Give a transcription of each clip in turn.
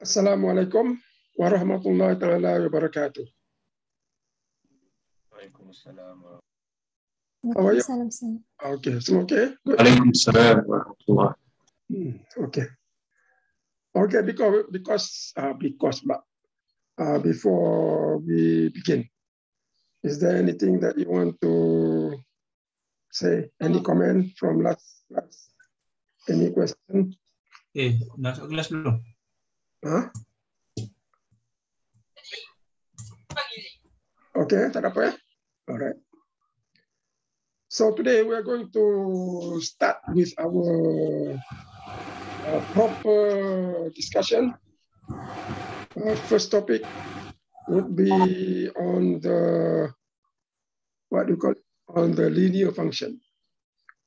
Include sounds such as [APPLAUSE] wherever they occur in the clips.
Assalamualaikum warahmatullahi taala wabarakatuh. Waalaikumsalam. How are you? Salam, salam. Okay, so okay, good. Waalaikumsalam warahmatullahi Hmm, okay. Okay, because because uh, because but uh, before we begin, is there anything that you want to say? Any comment from last class? Any question? Eh, masuk kelas belum? Okay, ya? Alright. So today we are going to start with our uh, proper discussion. Uh, first topic would be on the what do you call it? on the linear function.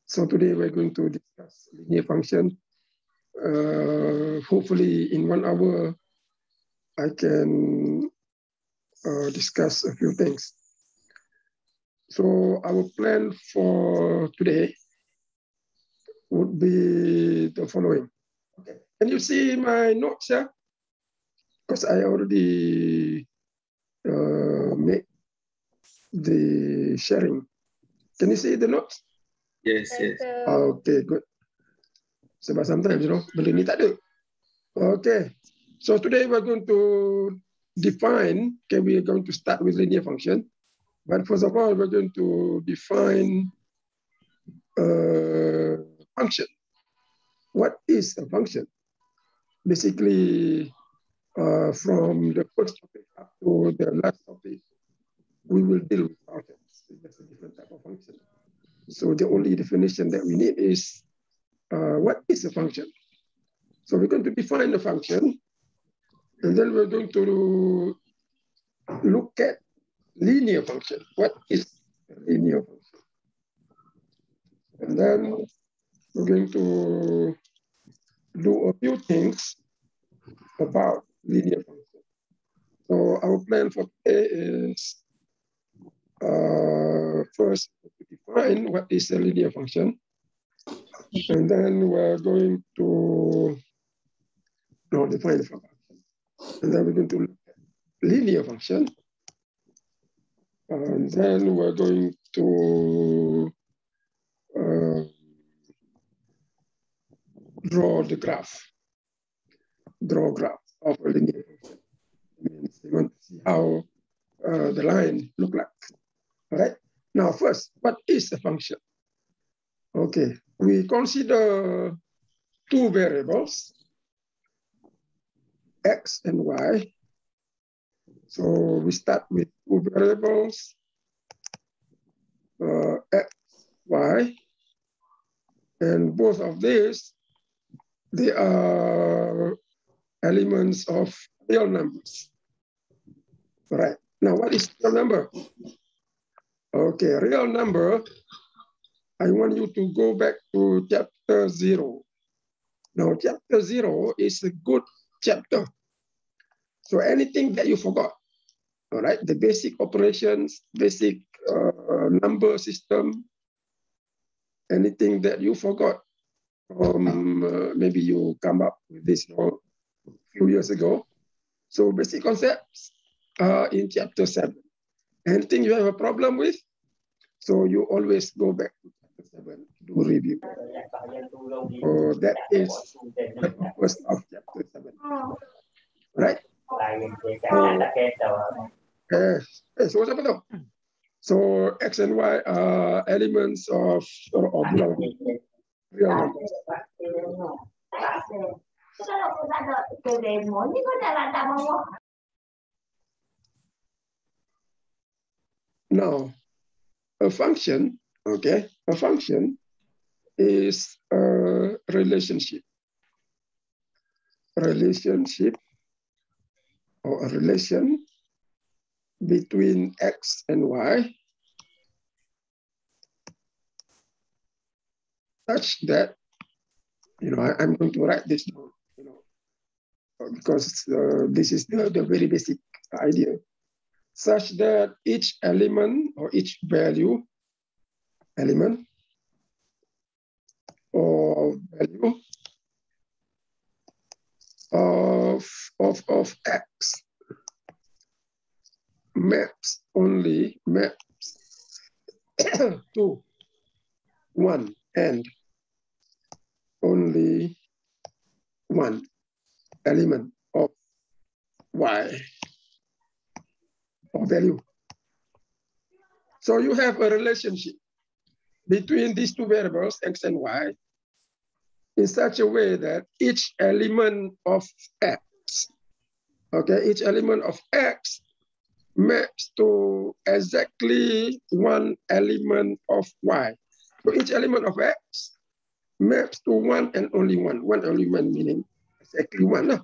So today we're going to discuss linear function. Uh, hopefully in one hour I can uh, discuss a few things. So our plan for today would be the following. Okay. Can you see my notes here? Because I already uh, made the sharing. Can you see the notes? Yes, yes. Okay, good. Sebab sometimes, you know, benda ni tak ada. Okay. So today we're going to define, okay, we're going to start with linear function. But first of all, we're going to define a function. What is a function? Basically, uh, from the first topic up to the last topic, we will deal with functions. That's a different type of function. So the only definition that we need is uh, what is a function? So we're going to define the function, and then we're going to look at linear function. What is a linear function? And then we're going to do a few things about linear function. So our plan for today is uh, first to define what is a linear function. And then we're going to no, define function. And then we're going to linear function. And then we're going to uh, draw the graph, draw graph of a linear function. Means we want to see how uh, the line look like. All right. Now, first, what is a function? Okay, we consider two variables, x and y. So we start with two variables, uh, x, y, and both of these, they are elements of real numbers. Right, now what is real number? Okay, real number, I want you to go back to chapter zero. Now, chapter zero is a good chapter. So anything that you forgot, all right, the basic operations, basic uh, number system, anything that you forgot, um, uh, maybe you come up with this you know, a few years ago. So basic concepts are in chapter seven. Anything you have a problem with, so you always go back to do review. So that is the purpose of chapter seven. Right? Yes. Eh, so siapa tu? So X and Y are elements of of real numbers. Now, a function, okay, a function is a relationship. Relationship or a relation between x and y such that, you know, I, am going to write this down, you know, because uh, this is the, the very basic idea, such that each element or each value, element or value of, of, of X maps only maps [COUGHS] to one and only one element of y or value. So you have a relationship between these two variables, x and y, in such a way that each element of x, okay, each element of x maps to exactly one element of y. So each element of x maps to one and only one. One one meaning exactly one.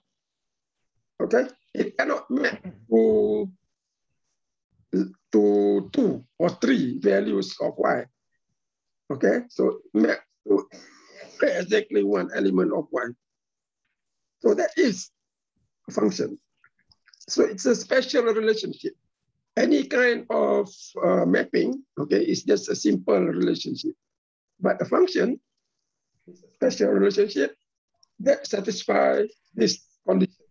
Okay? It cannot map to, to two or three values of y. Okay? So exactly one element of y. So that is a function. So it's a special relationship. Any kind of uh, mapping, okay, is just a simple relationship. But a function is a special relationship that satisfies this condition.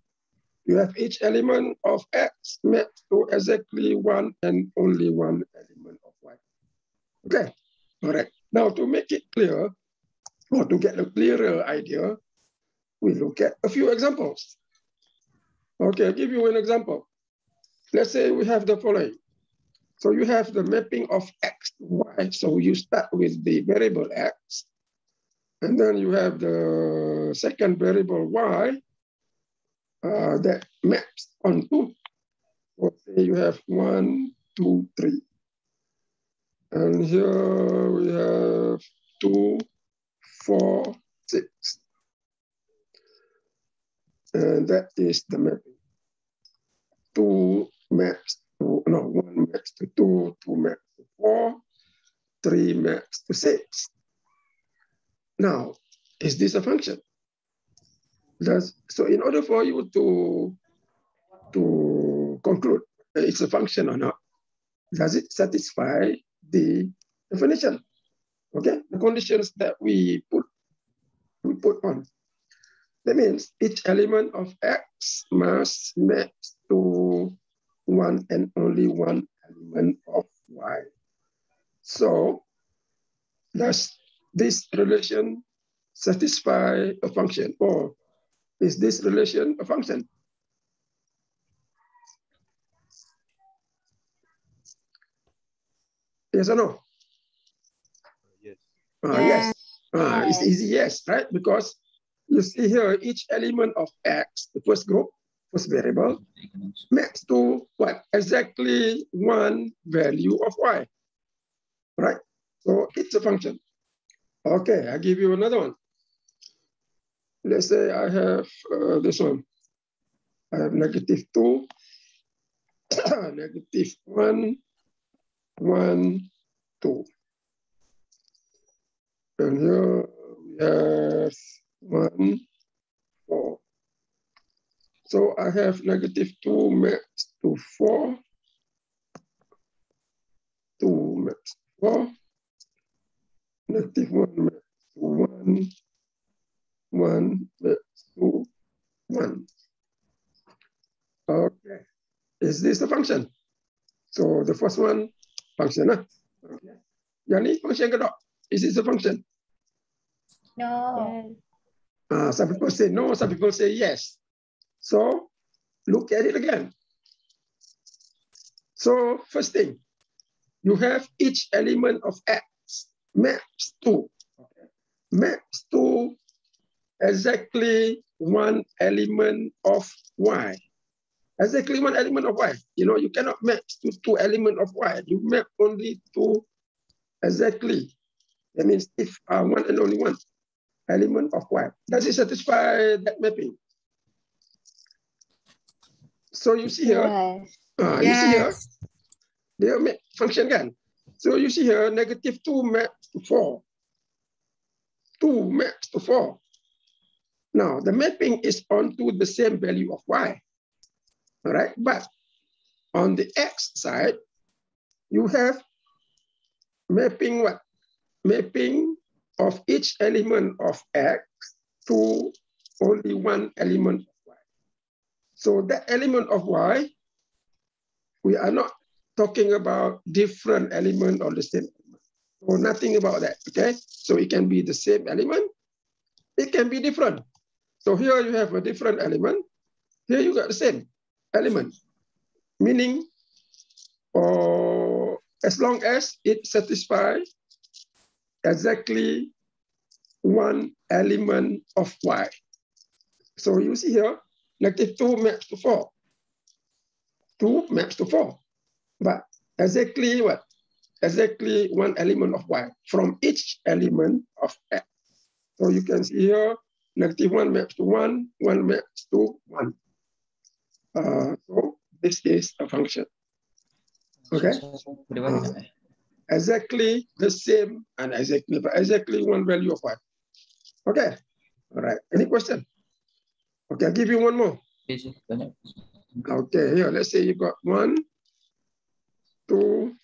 You have each element of X mapped to exactly one and only one element of Y. Okay, right. Now to make it clear, or to get a clearer idea, we look at a few examples. Okay, I'll give you an example. Let's say we have the following. So you have the mapping of x to y. So you start with the variable x, and then you have the second variable y uh, that maps onto, let's say you have one, two, three. And here we have two, four, six. And that is the mapping. Two maps to, no, one maps to two, two maps to four, three maps to six. Now, is this a function? Does, so in order for you to, to conclude it's a function or not, does it satisfy the definition? Okay, the conditions that we put, we put on. That means each element of X must map to one and only one element of Y. So does this relation satisfy a function or is this relation a function? Yes or no? Yes. Uh, yes. Uh, it's easy yes, right? Because you see here, each element of X, the first group, first variable, maps to what? Exactly one value of Y, right? So it's a function. Okay, I give you another one. Let's say I have uh, this one. I have negative two, [COUGHS] negative one, one, two. And here we have one, four. So I have negative two maps to four, two maps four, negative one maps to one, one maps to one. Okay, is this a function? So the first one, function. Huh? Okay. Yang ni function kedua. Is this a function? No. Uh, some people say no, some people say yes. So look at it again. So first thing, you have each element of X maps to, okay, maps to exactly one element of Y. Exactly one element of Y. You know, you cannot map to two element of Y. You map only to exactly. That means if uh, one and only one element of Y. Does it satisfy that mapping? So you see here, Yes. uh, you see here, they make function kan? So you see here, negative two maps to four. Two maps to four. Now the mapping is onto the same value of Y. Right, but on the X side, you have mapping what? Mapping of each element of X to only one element of Y. So that element of y, we are not talking about different element or the same element. So nothing about that, okay? So it can be the same element, it can be different. So here you have a different element, here you got the same element, meaning or as long as it satisfies exactly one element of y. So you see here, negative 2 maps to 4. 2 maps to 4. But exactly what? Exactly one element of y from each element of x. So you can see here, negative 1 maps to 1, 1 maps to 1. Uh, so this is a function. Okay? Uh, exactly the same and exactly, exactly one value of y. Okay? All right. Any question? Okay, I'll give you one more. Okay, here, let's say you got one, two,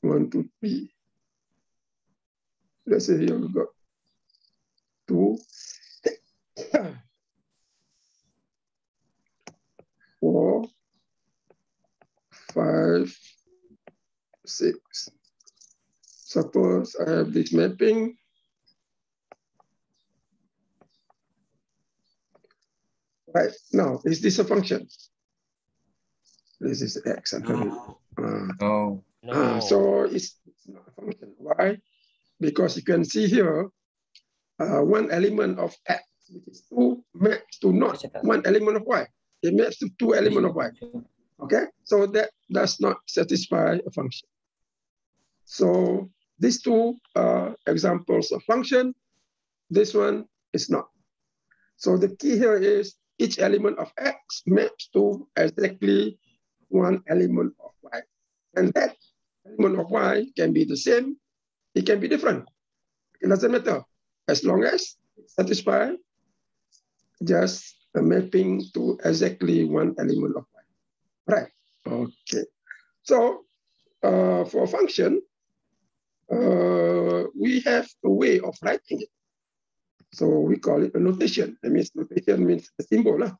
one, two, three. Let's say here we got two, four, five, six. Suppose I have this mapping Right, now, is this a function? This is x. No. Uh, No. uh, so it's, it's not a function. Why? Because you can see here, uh, one element of x, which is 2, maps to not one element of y. It maps to two element of y. Okay, so that does not satisfy a function. So these two are examples of function. This one is not. So the key here is each element of X maps to exactly one element of Y. And that element of Y can be the same, it can be different. It doesn't matter as long as it satisfies just mapping to exactly one element of Y. Right, okay. So uh, for a function, uh, we have a way of writing it. So we call it a notation. That means notation means a symbol. Lah.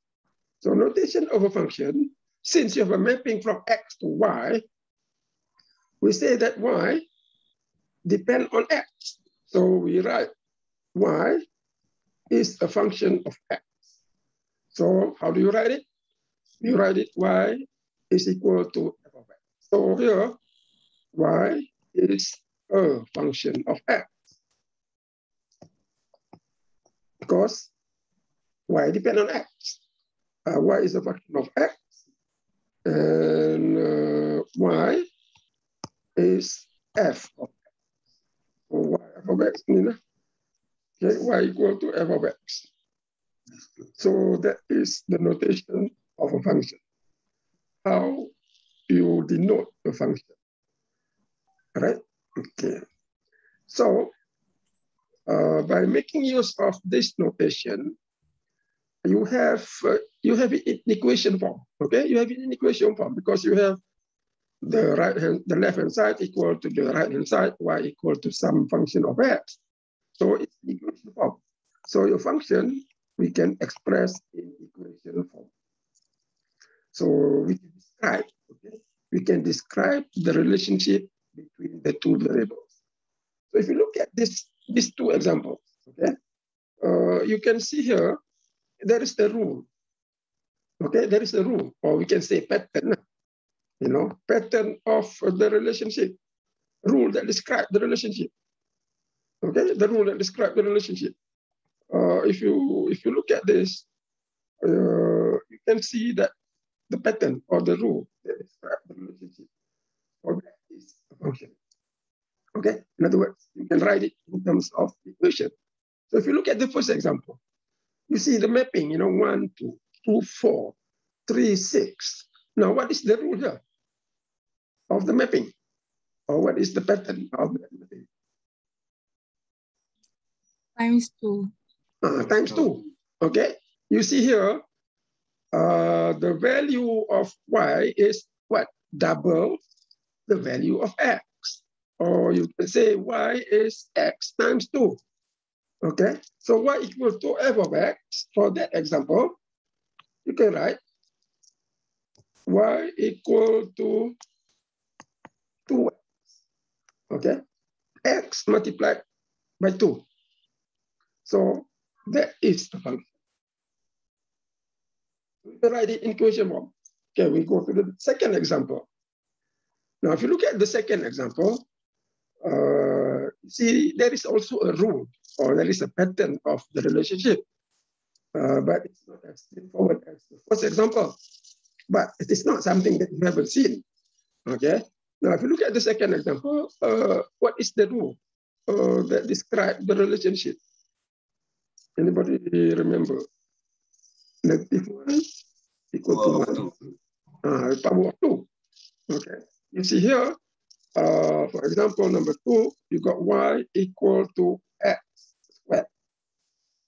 So notation of a function, since you have a mapping from x to y, we say that y depend on x. So we write y is a function of x. So how do you write it? You write it y is equal to f of x. So here, y is a function of x. because y depend on x. Uh, y is a function of x, and uh, y is f of x. So y f of x, Nina. Okay, y equal to f of x. So that is the notation of a function. How you denote a function. Right? Okay. So uh, by making use of this notation, you have uh, you have in equation form. Okay, you have in equation form because you have the right hand, the left hand side equal to the right hand side, y equal to some function of x. So it's equation form. So your function we can express in equation form. So we can describe. Okay, we can describe the relationship between the two variables. So if you look at this these two examples, okay? Uh, you can see here, there is the rule. Okay, there is a rule, or we can say pattern, you know, pattern of the relationship, rule that describe the relationship. Okay, the rule that describe the relationship. Uh, if you if you look at this, uh, you can see that the pattern or the rule that describe the relationship, or that is a function. Okay, in other words, you can write it in terms of equation. So if you look at the first example, you see the mapping, you know, one, two, two, four, three, six. Now, what is the rule here of the mapping? Or what is the pattern of the mapping? Times two. Uh, times two, okay? You see here, uh, the value of y is what? Double the value of x. Or you can say y is x times 2. Okay, so y equals to f of x. For that example, you can write y equal to 2x. Okay, x multiplied by 2. So that is the function. We write it in equation form. Okay, we go to the second example. Now, if you look at the second example, uh, see, there is also a rule or there is a pattern of the relationship. Uh, but it's not as straightforward as the first example. But it is not something that you haven't seen. Okay. Now, if you look at the second example, uh, what is the rule uh, that describe the relationship? Anybody remember? Negative one equal to one. Uh, power of two. Okay. You see here, uh, for example, number two, you got y equal to x squared.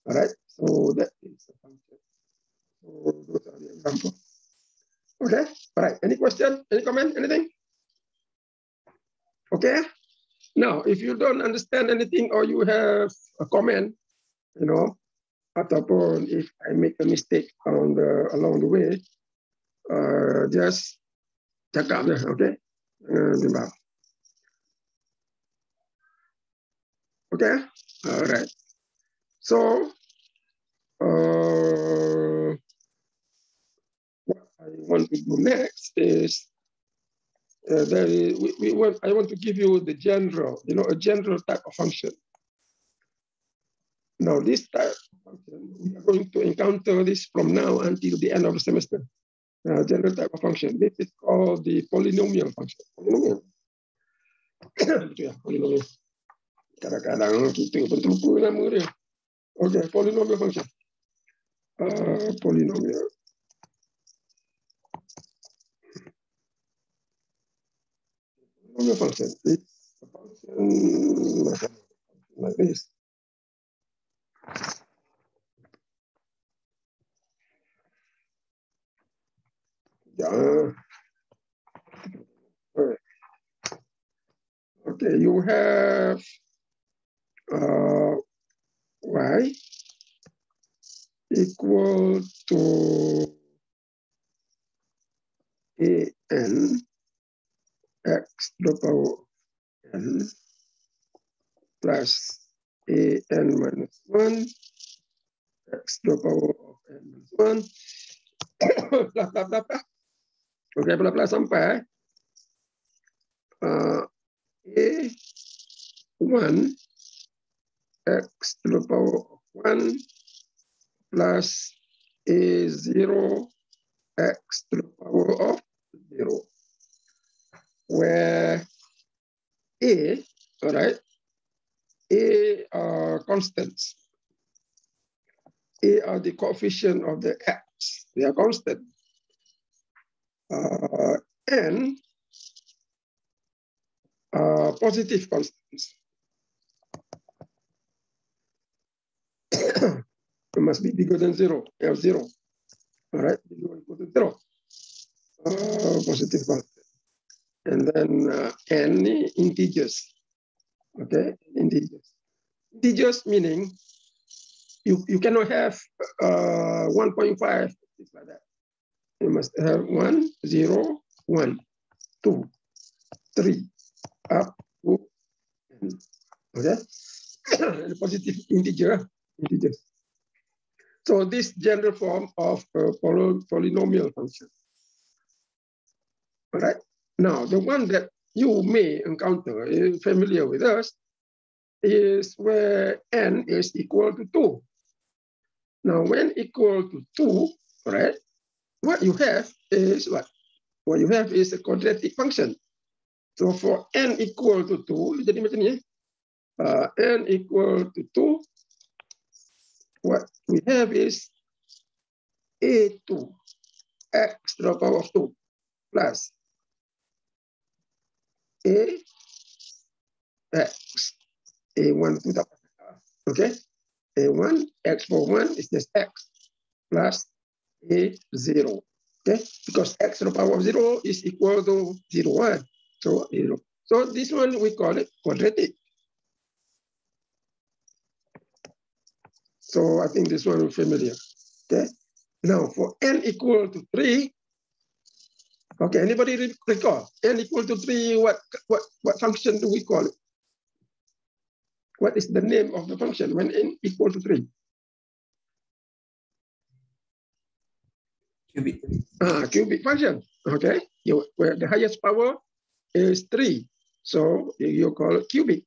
All right, so that is the function. So those are the examples. Okay, all right, any question, any comment, anything? Okay, now if you don't understand anything or you have a comment, you know, ataupun if I make a mistake on the along the way, uh, just check out je, okay? Uh, Okay, all right. So, uh, what I want to do next is uh, there is, we, we want, I want to give you the general, you know, a general type of function. Now, this type of function, we are going to encounter this from now until the end of the semester. Uh, general type of function. This is called the polynomial function. Polynomial. [COUGHS] Okay, polynomial function. Uh, polynomial. Polynomial function. It's a function like this. Yeah. Okay, you have uh, y equal to a n x to the power n plus a n minus 1 x to the power of n minus 1 [COUGHS] blah blah blah blah. Okay, blah blah sampai uh, a 1 x to the power of 1 plus a 0 x to the power of 0, where a, all right, a are constants. A are the coefficient of the x, they are constant. Uh, n are positive constants. [COUGHS] it must be bigger than zero, F zero. All right, bigger equal to zero. Uh, positive constant. And then uh, n integers. Okay, integers. Integers meaning you, you cannot have uh, 1.5, things like that. You must have 1, 0, 1, 2, 3, up. Okay? [COUGHS] the positive integer integers. So this general form of a polynomial function. All right. Now, the one that you may encounter, is familiar with us, is where n is equal to 2. Now, when equal to 2, right, what you have is what? What you have is a quadratic function. So for n equal to 2, jadi macam ni, uh, n equal to 2, what we have is a2 x to the power of 2 plus a x a1 to the okay? A1 x for 1 is just x plus a0 okay? Because x to the power of 0 is equal to 0 1 so 0 so this one we call it quadratic. So I think this one is familiar. Okay. Now for n equal to three, okay, anybody recall? n equal to three, what, what, what function do we call it? What is the name of the function when n equal to three? Cubic. Ah, cubic function, okay? You, where the highest power is three. So you call it cubic.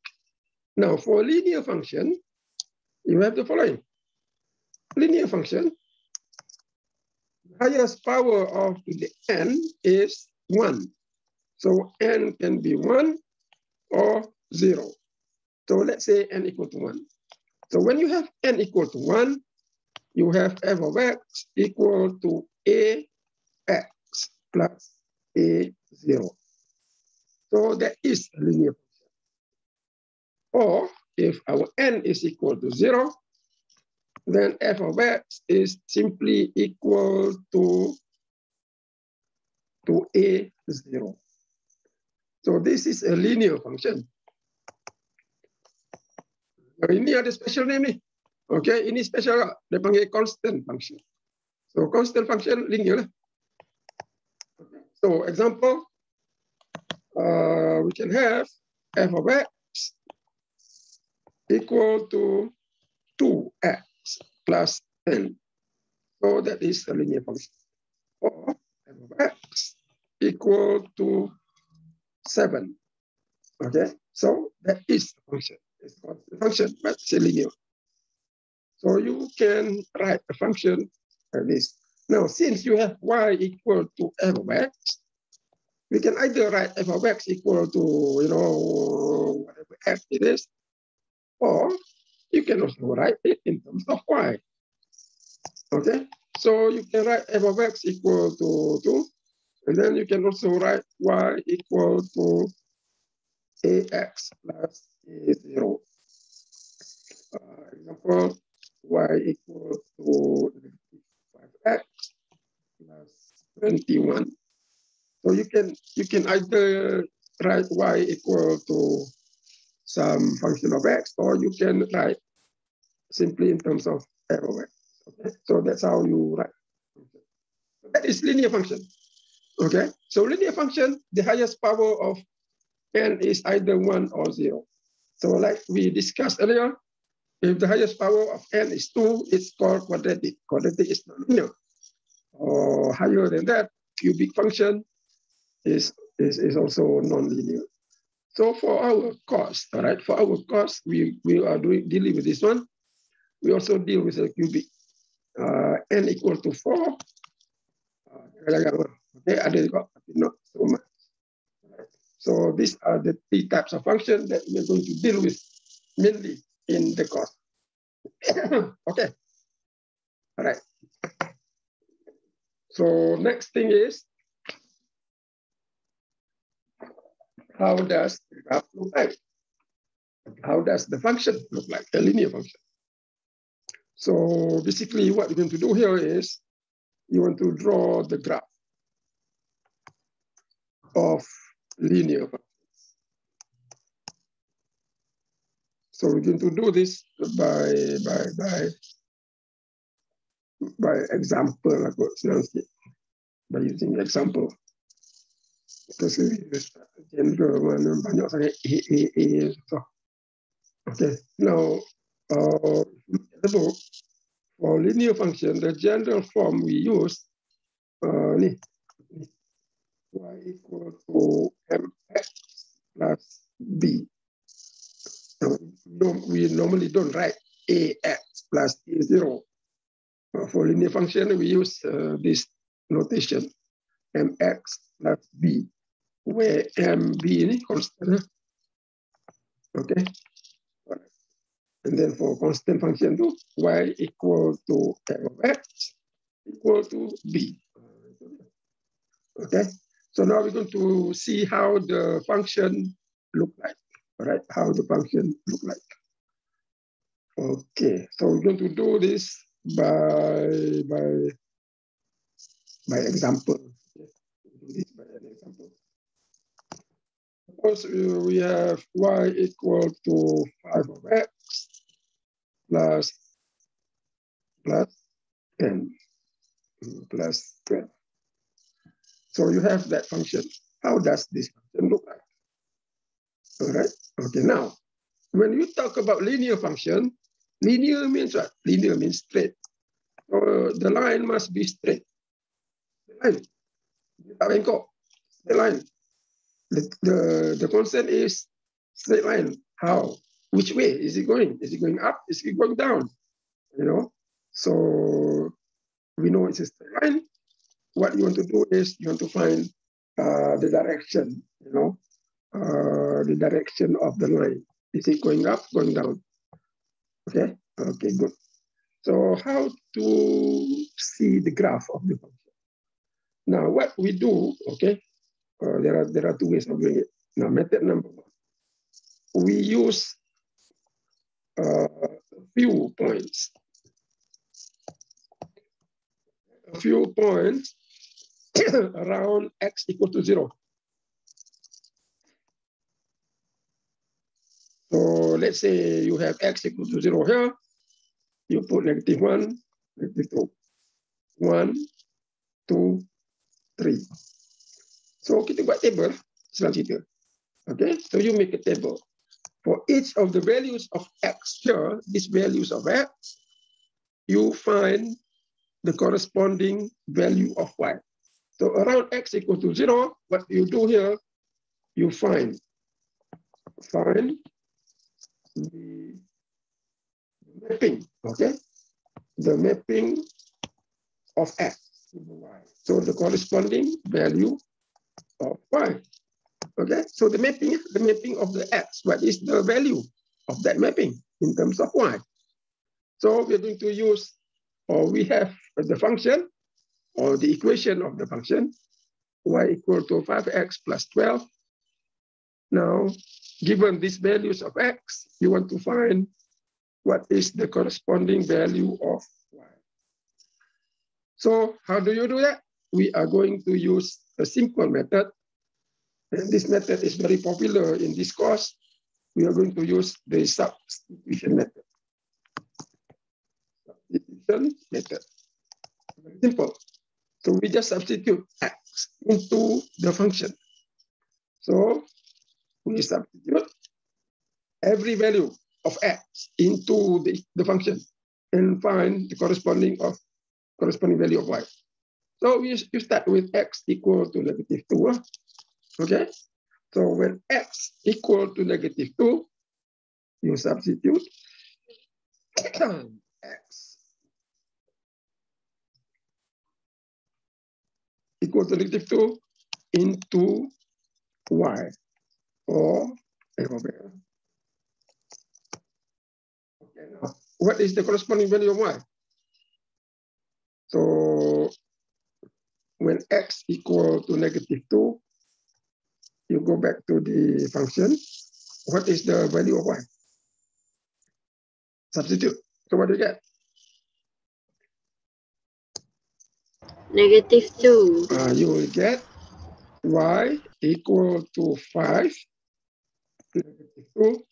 Now for linear function, you have the following. Linear function, highest power of the n is one. So n can be one or zero. So let's say n equal to one. So when you have n equal to one, you have f of x equal to ax plus a zero. So that is a linear function. Or if our n is equal to zero, then f of x is simply equal to, to a zero. So this is a linear function. Ini ada special name ni. Okay, ini special dia panggil constant function. So constant function linear lah. So example, uh, we can have f of x equal to 2x plus 10. So that is a linear function. Or f of x equal to 7. Okay, so that is a function. It's called a function, but it's a linear. So you can write a function like this. Now, since you have y equal to f of x, we can either write f of x equal to, you know, whatever f it is, or you can also write it in terms of y. Okay, so you can write f of x equal to 2, and then you can also write y equal to ax plus a0. Uh, example, y equal to 5x plus 21. So you can you can either write y equal to some function of x, or you can write simply in terms of f of x. Okay, so that's how you write. That is linear function. Okay, so linear function, the highest power of n is either one or zero. So like we discussed earlier, if the highest power of n is two, it's called quadratic. Quadratic is nonlinear. Or higher than that, cubic function is, is, is also nonlinear. So for our cost, all right, for our cost, we, we are doing dealing with this one. We also deal with a cubic. Uh, n equal to four. Uh, okay, ada juga, but not so much. So these are the three types of function that we're going to deal with mainly in the course. okay. All right. So next thing is, how does the graph look like? How does the function look like, the linear function? So basically what you're going to do here is, you want to draw the graph of linear functions. So we're going to do this by by by by example by using example because general mana banyak sangat a a a so okay now uh, for linear function the general form we use uh, y equal to mx plus b. No, we normally don't write ax plus a0. Uh, for linear function, we use uh, this notation, mx plus b, where mb is constant. Okay. And then for constant function, too, y equal to f of x equal to b. Okay. So now we're going to see how the function look like, right? How the function look like. Okay, so we're going to do this by by by example. Do this by an example. Suppose we have y equal to 5 of x plus plus n plus 12. So you have that function. How does this function look like? All right. Okay. Now, when you talk about linear function, linear means what? Linear means straight. So the line must be straight. The line. The line. The, the, the the constant is straight line. How? Which way is it going? Is it going up? Is it going down? You know? So we know it's a straight line. What you want to do is you want to find uh, the direction, you know, uh, the direction of the line. Is it going up, going down? Okay, okay, good. So how to see the graph of the function? Now, what we do, okay, uh, there, are, there are two ways of doing it. Now, method number one, we use uh, a few points. A few points [COUGHS] around x equal to zero. So let's say you have x equal to zero here, you put negative one, negative two. One, two, three. So kita buat table selanjutnya. Okay, so you make a table. For each of the values of x here, these values of x, you find the corresponding value of y. So around x equal to zero, what you do here, you find, find the mapping, okay? The mapping of x to the y. So the corresponding value Oh, of y. Okay, so the mapping, the mapping of the x, what is the value of that mapping in terms of y? So we're going to use, or we have the function, or the equation of the function, y equal to 5x plus 12. Now, given these values of x, you want to find what is the corresponding value of y. So how do you do that? We are going to use a simple method. And this method is very popular in this course. We are going to use the substitution method. Substitution method. Very simple. So we just substitute x into the function. So we substitute every value of x into the, the function and find the corresponding of corresponding value of y. So we you start with x equal to negative 2. Okay? So when x equal to negative 2, you substitute [CLEARS THROAT] x equal to negative 2 into y or okay, now, what is the corresponding value of y? So when x equal to negative 2, you go back to the function. What is the value of y? Substitute. So what do you get? Negative 2. Uh, you will get y equal to 5 negative 2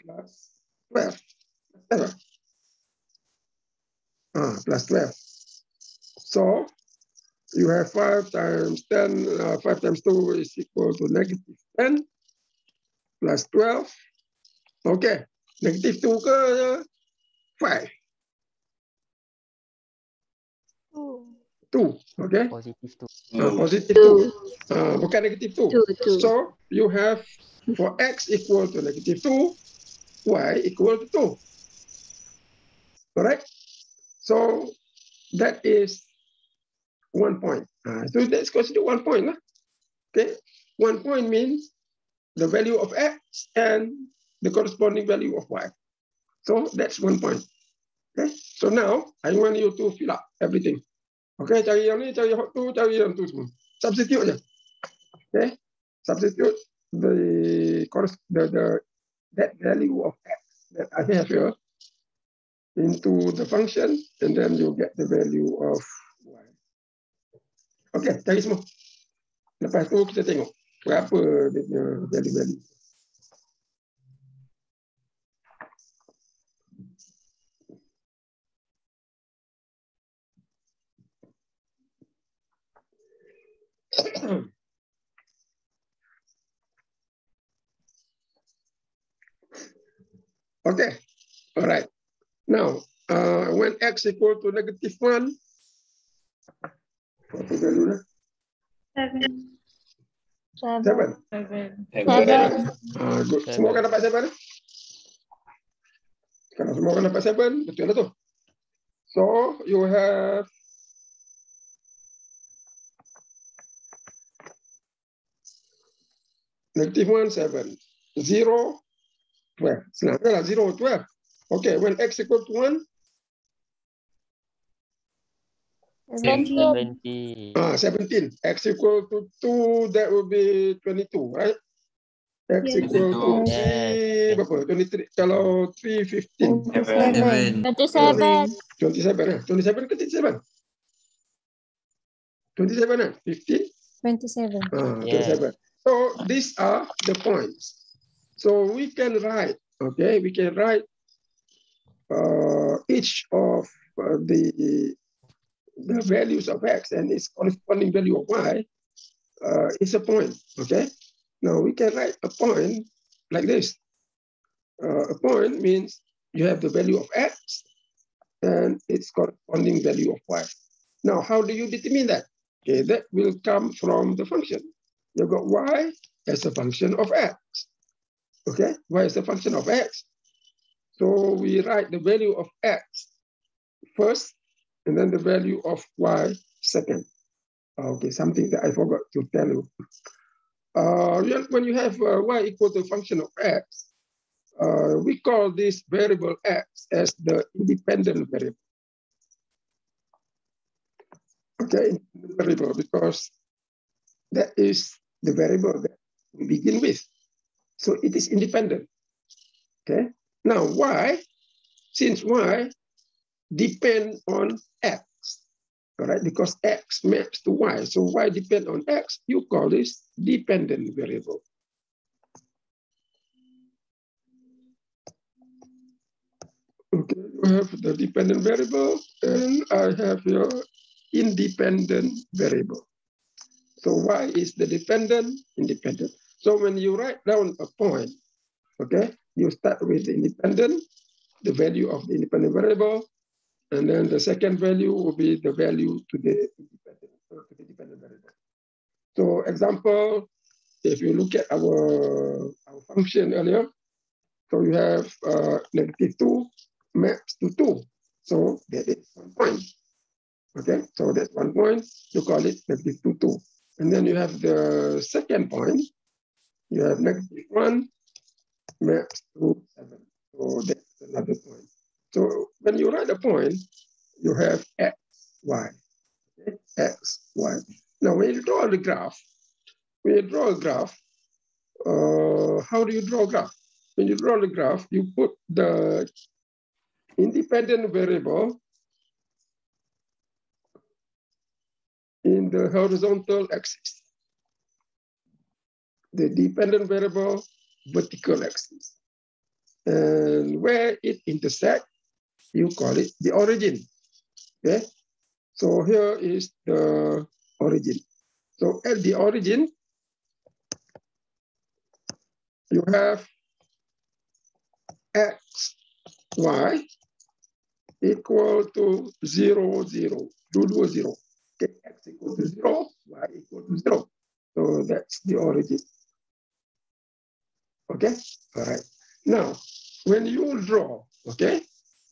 plus 12. Plus 12. Ah, plus 12. So you have 5 times 10, uh, 5 times 2 is equal to negative 10 plus 12. Okay, negative 2 ke 5? 2, okay? Positive two. Uh, positive 2. 2. Uh, bukan negative 2. 2. 2. So you have for x equal to negative 2, y equal to 2. Correct? So that is one point. Uh, so let's consider one point. Lah. Okay, one point means the value of x and the corresponding value of y. So that's one point. Okay, so now I want you to fill up everything. Okay, cari yang ni, cari yang tu, cari yang tu semua. Substitute je. Okay, substitute the the, the that value of x that I have here into the function, and then you get the value of Okey, tadi semua. Lepas tu kita tengok berapa dia punya value value. Okay, alright. Now, uh, when x equal to negative one, what is the value now? Seven. Seven. Seven. Seven. Ah, good. Seven. Semua kan dapat seven? Kalau semua kan dapat seven, betul lah tu. So, you have negative one, seven. Zero, twelve. Senang lah, zero, twelve. Okay, when x equal to one, Seventeen. Ah, 17. X equal to 2, that will be 22, right? X Yes. equal to 3, Yes. berapa? 23. Kalau 3, 15. Seven. Twenty-seven. 27 eh? 27 ke 37? 27 eh? 15? Twenty-seven. Ah, Yes. 27. So these are the points. So we can write, okay, we can write uh, each of uh, the, the values of x and its corresponding value of y uh, is a point, okay? Now we can write a point like this. Uh, a point means you have the value of x and its corresponding value of y. Now, how do you determine that? Okay, that will come from the function. You've got y as a function of x. Okay, y is a function of x. So we write the value of x first, and then the value of y second. Okay, something that I forgot to tell you. Uh, when- you have uh, y equal to function of x, uh, we call this variable x as the independent variable. Okay, variable because that is the variable that we begin with. So it is independent. Okay. Now y, since y depend on x, all right, because x maps to y. So y depend on x, you call this dependent variable. Okay, you have the dependent variable and I have your independent variable. So y is the dependent, independent. So when you write down a point, okay, you start with the independent, the value of the independent variable, and then the second value will be the value to the independent, to the dependent variable. So example, if you look at our, our function earlier, so you have uh, negative two maps to two. So that is one point. Okay, so that's one point, you call it negative two, two. And then you have the second point, you have negative one maps to seven. So that's another point. So when you write a point, you have x, y, okay? x, y. Now when you draw the graph, when you draw a graph, uh, how do you draw a graph? When you draw the graph, you put the independent variable in the horizontal axis. The dependent variable, vertical axis. And where it intersect, you call it the origin. Okay. So here is the origin. So at the origin, you have x, y equal to zero, zero, dua zero. Okay, x equal to zero, y equal to zero. So that's the origin. Okay, all right. Now, when you draw, okay,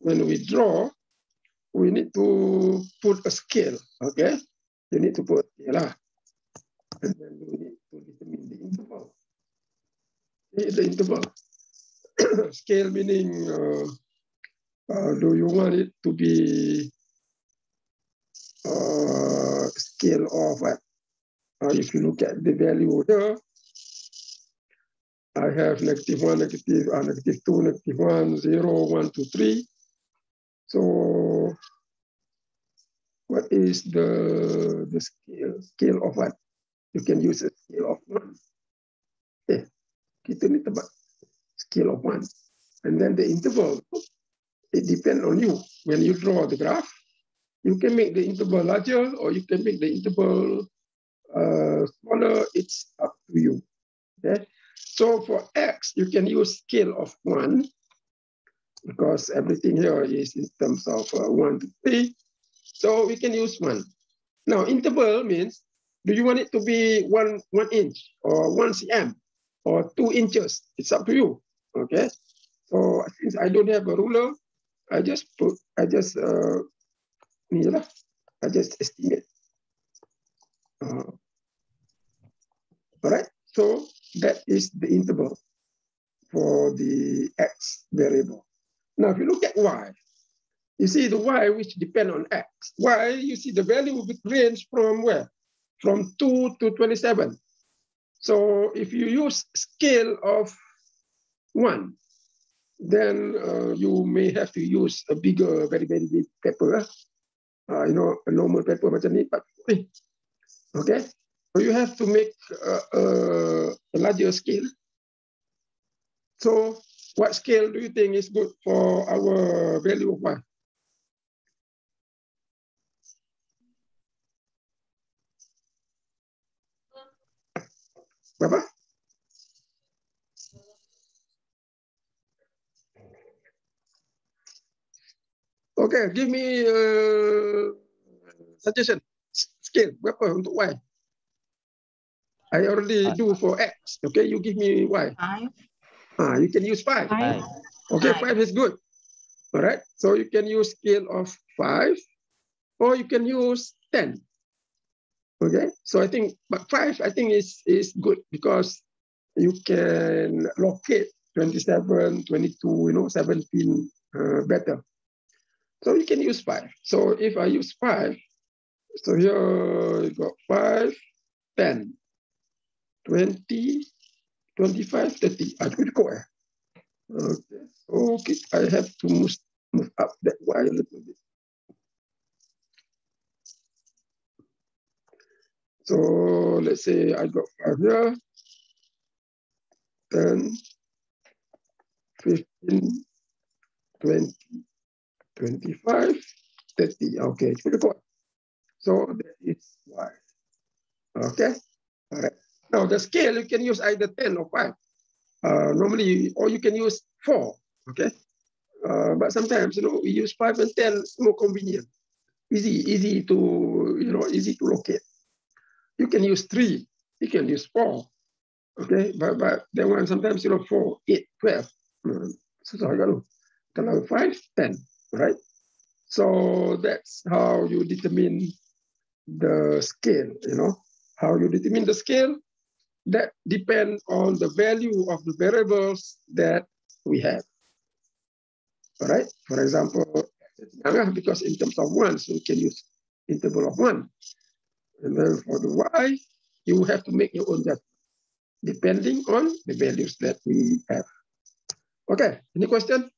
when we draw, we need to put a scale, okay? You need to put a scale, lah. and then we need to determine the interval. The interval. [COUGHS] scale meaning, uh, uh, do you want it to be uh, scale of? Uh, if you look at the value here, I have negative one, negative, uh, negative two, negative one, zero, one, two, three. So what is the, the scale, scale of what? You can use a scale of one. Okay, kita ni scale of one. And then the interval, it depends on you. When you draw the graph, you can make the interval larger or you can make the interval uh, smaller, it's up to you. Okay. So for x, you can use scale of one because everything here is in terms of uh, one to three. So we can use one. Now interval means, do you want it to be one, one inch or one cm or two inches? It's up to you, okay? So since I don't have a ruler, I just put, I just, uh, I just estimate. Uh, all right, so that is the interval for the x variable. Now, if you look at y, you see the y which depend on x. y, you see the value will range from where? From 2 to 27. So if you use scale of 1, then uh, you may have to use a bigger, very, very big paper. Uh, you know, a normal paper but okay. So you have to make uh, uh, a larger scale. So what scale do you think is good for our value of y? Berapa? Okay, give me a suggestion. Scale, berapa untuk Y? I already do for X. Okay, you give me Y. Five. Ah, you can use five. Five. Okay, Five. five is good. All right, so you can use scale of five, or you can use 10. Okay, so I think, but five, I think is, is good because you can locate 27, 22, you know, 17 uh, better. So you can use five. So if I use five, so here you got five, 10, 20, 25, 30. I could go. eh? Okay, okay, I have to move, move up that wire a little bit. So let's say I got five here, 10, 15, 20, 25, 30. Okay, it's pretty good. So that is Y. Okay, all right. Now the scale, you can use either 10 or 5. Uh, normally, or you can use 4, okay? Uh, but sometimes, you know, we use 5 and 10, it's more convenient. Easy, easy to, you know, easy to locate. You can use 3, you can use 4, okay? But, but then one, sometimes, you know, 4, 8, 12. Hmm, susah kalau. Kalau 5, 10, right? So that's how you determine the scale, you know? How you determine the scale, that depend on the value of the variables that we have. All right, for example, because in terms of one, so can use interval of one. And then for the y, you have to make your own judgment, depending on the values that we have. Okay, any question?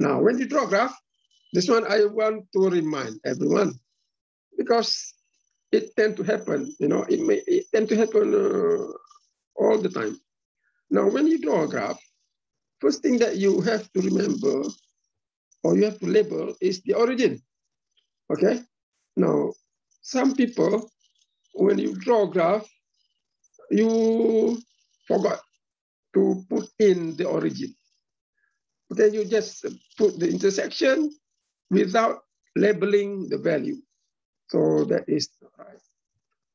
Now, when you draw graph, this one I want to remind everyone, because it tend to happen, you know, it may it tend to happen uh, all the time. Now, when you draw a graph, first thing that you have to remember or you have to label is the origin, okay? Now, some people, when you draw a graph, you forgot to put in the origin. Okay, you just put the intersection without labeling the value. So that is right.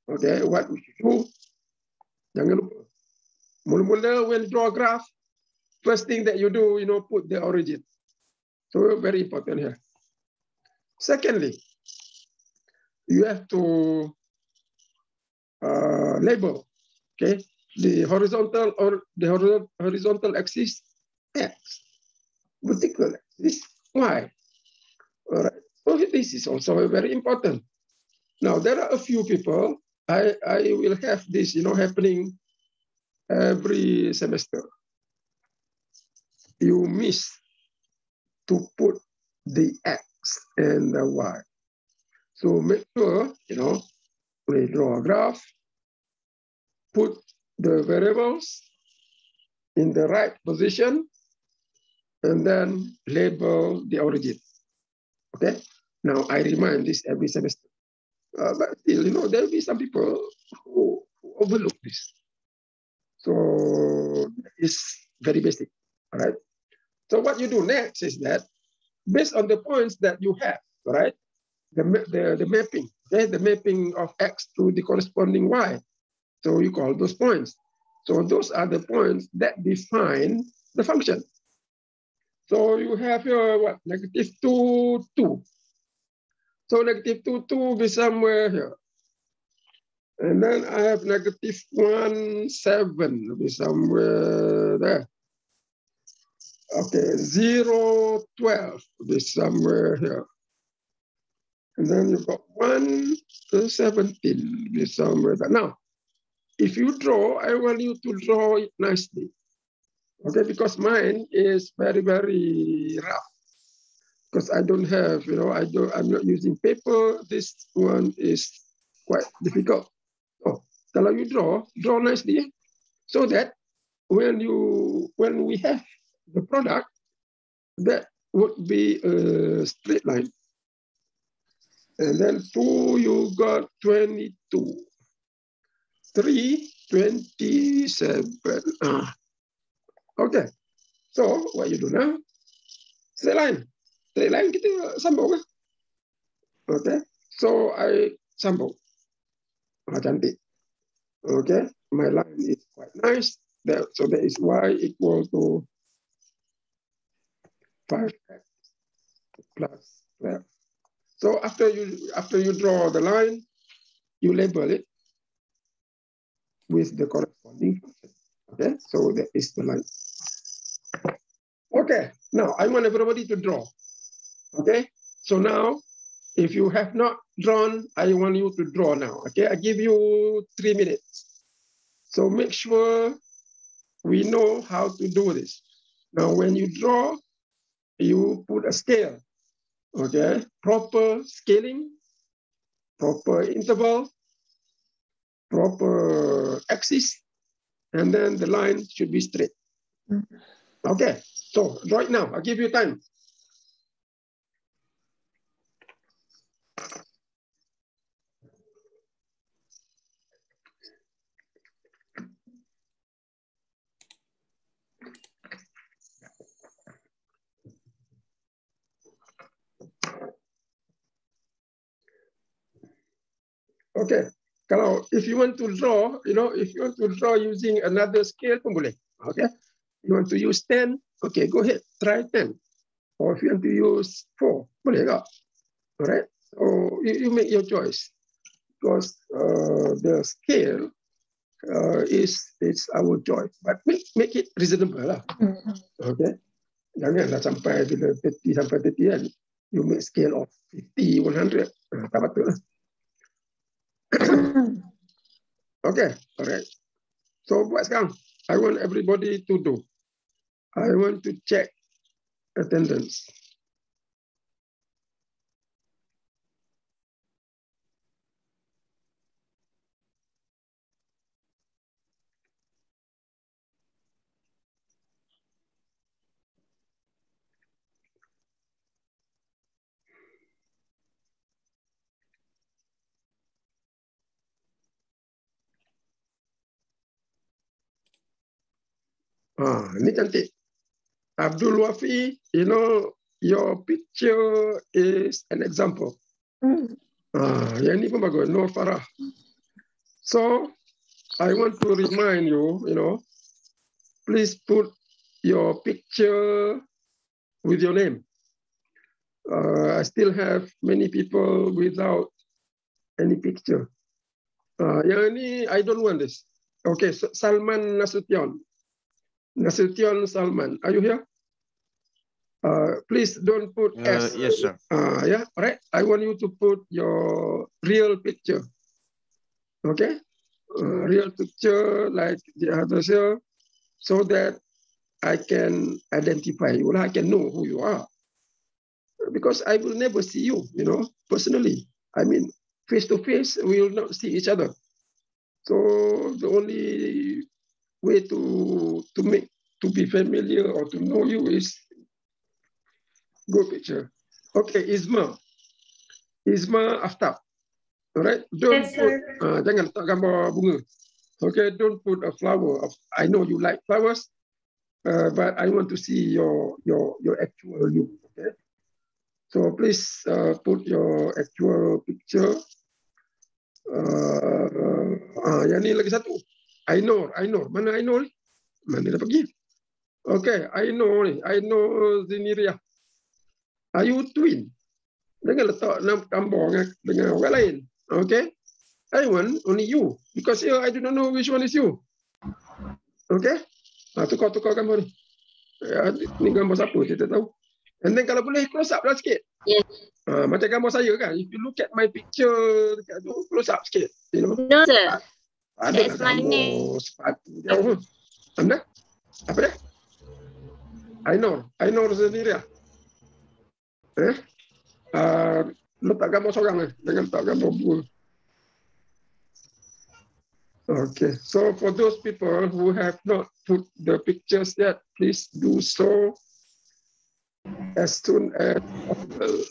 Okay, what we should do, lupa. Mula-mula draw a graph, first thing that you do, you know, put the origin. So very important here. Secondly, you have to uh, label, okay, the horizontal or the horizontal axis x, vertical axis y. All right. So this is also very important. Now there are a few people. I I will have this, you know, happening every semester. You miss to put the x and the y. So make sure, you know, we draw a graph, put the variables in the right position and then label the origin. Okay. Now I remind this every semester. Uh, but still, you know, there will be some people who, who overlook this. So it's very basic, all right? So what you do next is that based on the points that you have, right? The, the, the mapping, okay? The mapping of X to the corresponding Y. So you call those points. So those are the points that define the function. So you have your what, negative 2, 2. So negative 2, 2 will be somewhere here. And then I have negative 1, 7 will be somewhere there. Okay, 0, 12 will be somewhere here. And then you've got 1 to 17 will be somewhere there. Now, if you draw, I want you to draw it nicely. Okay, because mine is very, very rough. Because I don't have, you know, I don't, I'm not using paper. This one is quite difficult. So, kalau you draw, draw nicely, so that when you, when we have the product, that would be a straight line. And then two, you got 22. Three, 27. Ah. Okay. So, what you do now? Straight line. Straight line kita sambung. Okay. So, I sambung. Ah, cantik. Okay. My line is quite nice. So, that is y equal to 5x plus 12. So, after you, after you draw the line, you label it with the corresponding function. Okay, so that is the line. Okay, now I want everybody to draw. Okay, so now if you have not drawn, I want you to draw now. Okay, I give you three minutes. So make sure we know how to do this. Now, when you draw, you put a scale. Okay, proper scaling, proper interval, proper axis, and then the line should be straight. Mm-hmm. Okay, so draw it now. I'll give you time. Okay, kalau if you want to draw, you know, if you want to draw using another scale pun boleh. Okay, you want to use 10, okay, go ahead, try 10. Or if you want to use 4, boleh tak? Alright, so you, you make your choice. Because uh, the scale uh, is it's our choice. But make, make it reasonable lah. Okay, janganlah sampai bila 30 sampai 30 kan, you make scale of 50, 100. Uh, tak patut lah. [COUGHS] Okay, all right. So buat sekarang, I want everybody to do. I want to check attendance. Ah, ini cantik. Abdul Wafi, you know, your picture is an example. Ah, yang ini pun bagus, Nur Farah. So, I want to remind you, you know, please put your picture with your name. Uh, I still have many people without any picture. Uh, yang ini, I don't want this. Okay, so Salman Nasution. Nasution Salman, are you here? Uh, please don't put Uh, S. yes, sir. Uh, yeah, all right. I want you to put your real picture. Okay? Uh, real picture like the others here, so that I can identify you. I can know who you are. Because I will never see you, you know, personally. I mean, face to face, we will not see each other. So the only way to to make to be familiar or to know you is go picture. Okay, Isma. Isma Aftab. Alright, don't Yes, put, uh, jangan letak gambar bunga. Okay, don't put a flower. Of- I know you like flowers, uh, but I want to see your your your actual you. Okay, so please uh, put your actual picture. Uh, ah, yang ni lagi satu. I know, I know. Mana I know ni? Mana dia pergi? Okay, I know ni. I know Ziniria. Are you twin? Jangan letak gambar dengan, dengan orang lain. Okay? I want only you. Because here I do not know which one is you. Okay? Ha, tukar-tukar gambar ni. Ya, ni gambar siapa, saya tak tahu. And then kalau boleh close up lah sikit. Yes. Ha, macam gambar saya kan. If you look at my picture, dekat tu, close up sikit. You know? No, sir. Ada name. sepatu jauh. Anda? Apa dia? I know sendiri lah. Eh? Uh, letak gambar seorang eh. Jangan letak gambar dua. Okay, so for those people who have not put the pictures yet, please do so as soon as possible.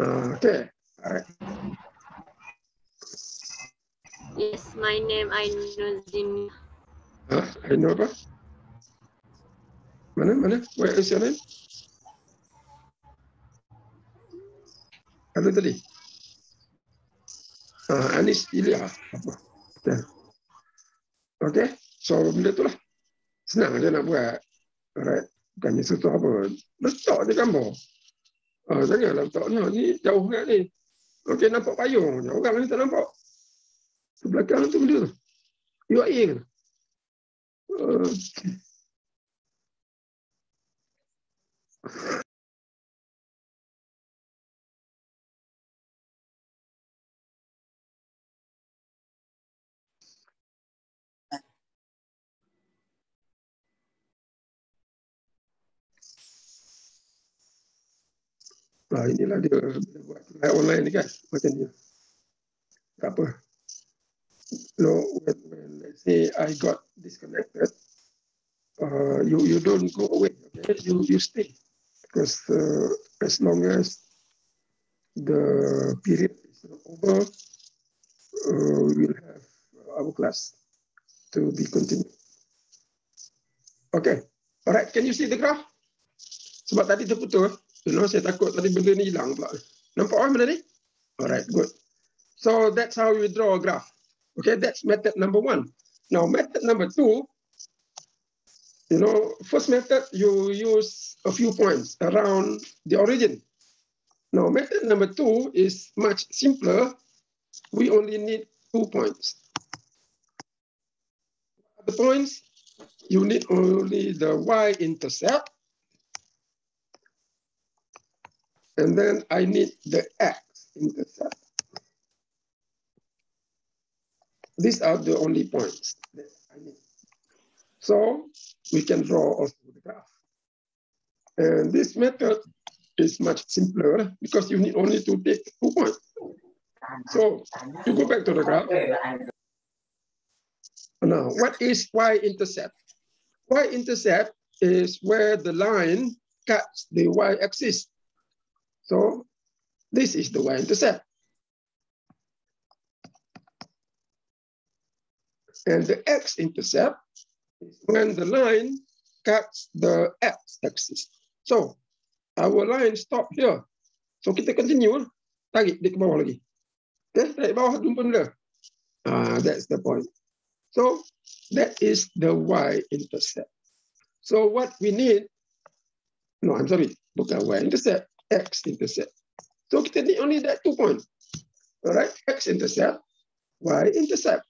Okay, all right. Yes, my name know Zim. Huh? Know apa? Mana, mana? Where is your name? Apa tadi? Ah, Anis Ilya. Apa? Okay. So, benda tu lah. Senang je nak buat. Alright. Bukannya sesuatu apa. Letak je gambar. Ah, janganlah letak ni. Ni jauh kan ni. Okay, nampak payung. Orang ni tak nampak. Di belakang tu benda tu. Are in. Uh, Nah, inilah dia buat online ni kan macam ni. Tak apa. No, when, when let's say I got disconnected, uh, you you don't go away. Okay, you you stay because uh, as long as the period is over, uh, we will have our class to be continued. Okay, alright. Can you see the graph? Sebab tadi terputus. You know, saya takut tadi benda ni hilang pula. Nampak orang benda ni? Alright, good. So that's how you draw a graph. Okay, that's method number one. Now, method number two, you know, first method, you use a few points around the origin. Now, method number two is much simpler. We only need two points. The points, you need only the y-intercept And then I need the x-intercept. These are the only points I. So we can draw also the graph. And this method is much simpler because you need only to take two points. So you go back to the graph. Now, what is y-intercept? Y-intercept is where the line cuts the y-axis. So this is the y-intercept. And the x-intercept is when the line cuts the x-axis. So our line stop here. So kita continue, tarik dia ke bawah lagi. Okay, tarik bawah jumpa benda. Ah, that's the point. So that is the y-intercept. So what we need, no, I'm sorry, bukan y-intercept, x-intercept. So kita need only that two points. All right, x-intercept, y-intercept.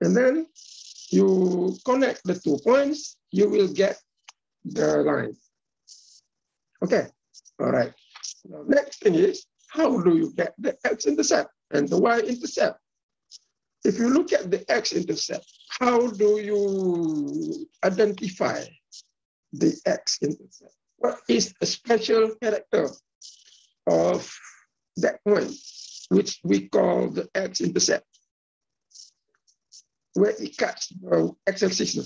And then you connect the two points, you will get the line. Okay, all right. Now, next thing is, how do you get the x-intercept and the y-intercept? If you look at the x-intercept, how do you identify the x-intercept? What is a special character of that point, which we call the x-intercept? Where it cuts the x-axis,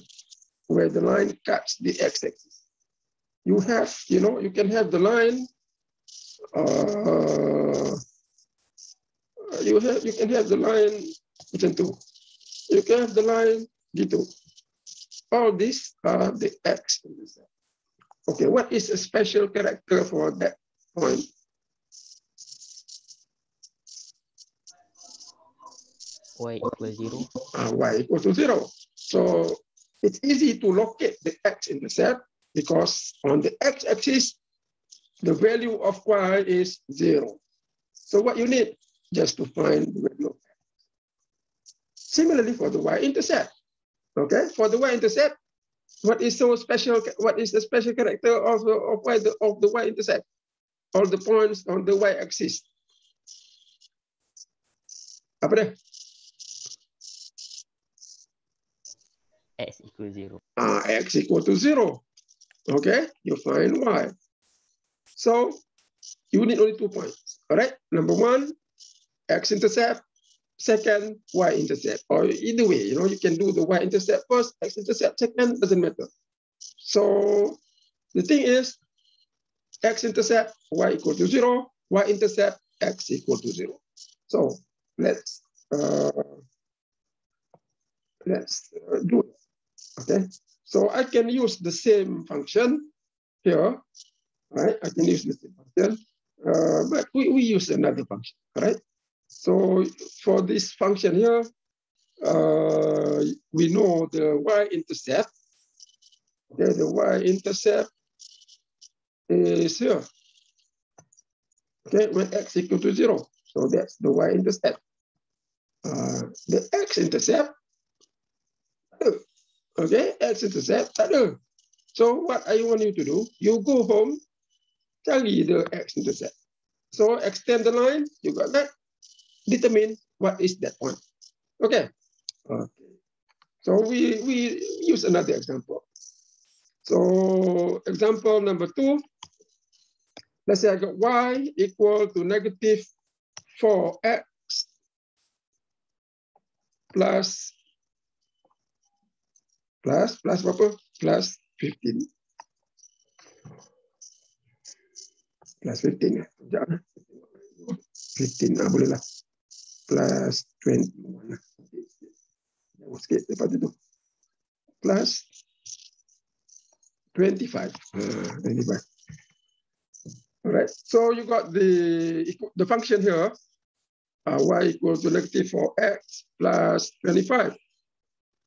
where the line cuts the x-axis. You have, you know, you can have the line uh, you have you can have the line tu. You can have the line gitu. All these are the x-intercept. Okay, what is a special character for that point? Y equals zero. uh, y equals to zero. So it's easy to locate the x-intercept because on the x-axis, the value of y is zero. So what you need just to find the value of x. Similarly for the y-intercept, okay? For the y-intercept, what is so special? What is the special character of the of y the of the y-intercept? All the points on the y-axis. X equal zero. uh, x equal to zero. Okay, you find y. So you need only two points. All right, number one, x-intercept. Second, y-intercept. Or either way, you know, you can do the y-intercept first, x-intercept second, doesn't matter. So the thing is, x-intercept, y equal to zero, y-intercept, x equal to zero. So let's uh, let's uh, do it. Okay, so I can use the same function here, right? I can use the same function, uh, but we, we use another function, right? So for this function here, uh, we know the y-intercept. Okay, the y-intercept is here. Okay, when x equal to zero. So that's the y-intercept. Uh, the x-intercept Okay, x-intercept tak ada. So what I want you to do, you go home, cari the x-intercept. So extend the line, you got that. Determine what is that point. Okay. Okay. So we, we use another example. So example number two, let's say I got y equal to negative 4x plus plus plus berapa? Plus 15. Plus 15 eh. Sekejap eh. 15 ah, boleh lah. Plus 21 lah. Jauh sikit lepas tu. Plus 25. Uh, 25. Alright, so you got the the function here, uh, y equals to negative 4x plus 25.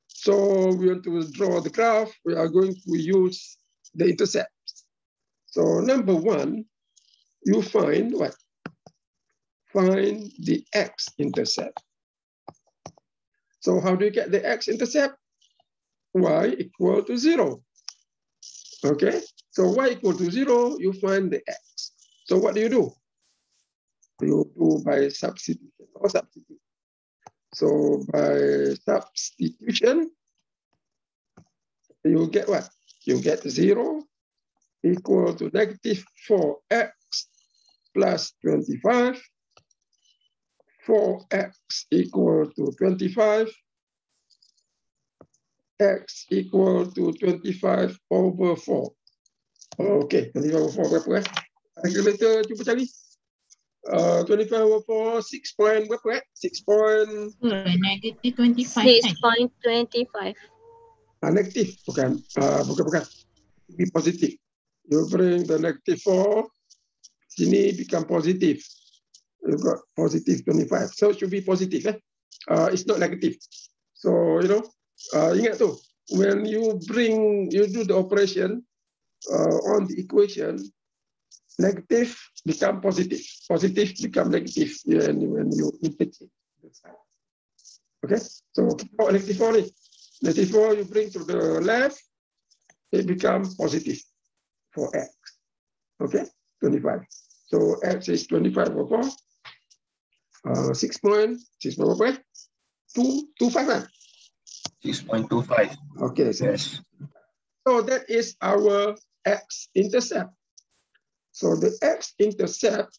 So we want to draw the graph. We are going to use the intercepts. So number one, you find what? Find the x-intercept. So how do you get the x-intercept? y equal to zero. Okay, so y equal to zero, you find the x. So what do you do? You do by substitution or substitute. So by substitution, you get what? You get zero equal to negative 4x plus 25. 4x equal to 25. X equal to 25 over 4. Okay, 25 over 4 berapa eh? Calculator cuba cari. Uh, 25 over 4, 6 point berapa eh? 6 point Negative 25 kan? 6.25. uh, negative, bukan, uh, bukan, bukan. Be positive. You bring the negative 4, sini become positive. You got positive 25. So it should be positive. Eh? Uh, it's not negative. So, you know, uh, ingat tu, when you bring, you do the operation uh, on the equation, negative become positive. Positive become negative when, when you integrate. Okay, so oh, negative 4 ni. Negative 4 you bring to the left, it become positive for x. Okay, 25. So x is 25 over 4. Uh, 6 point, 6 point eh? 2, 2, 5 kan? 6.25. Okay, so, Yes. so that is our x-intercept. So the x-intercept,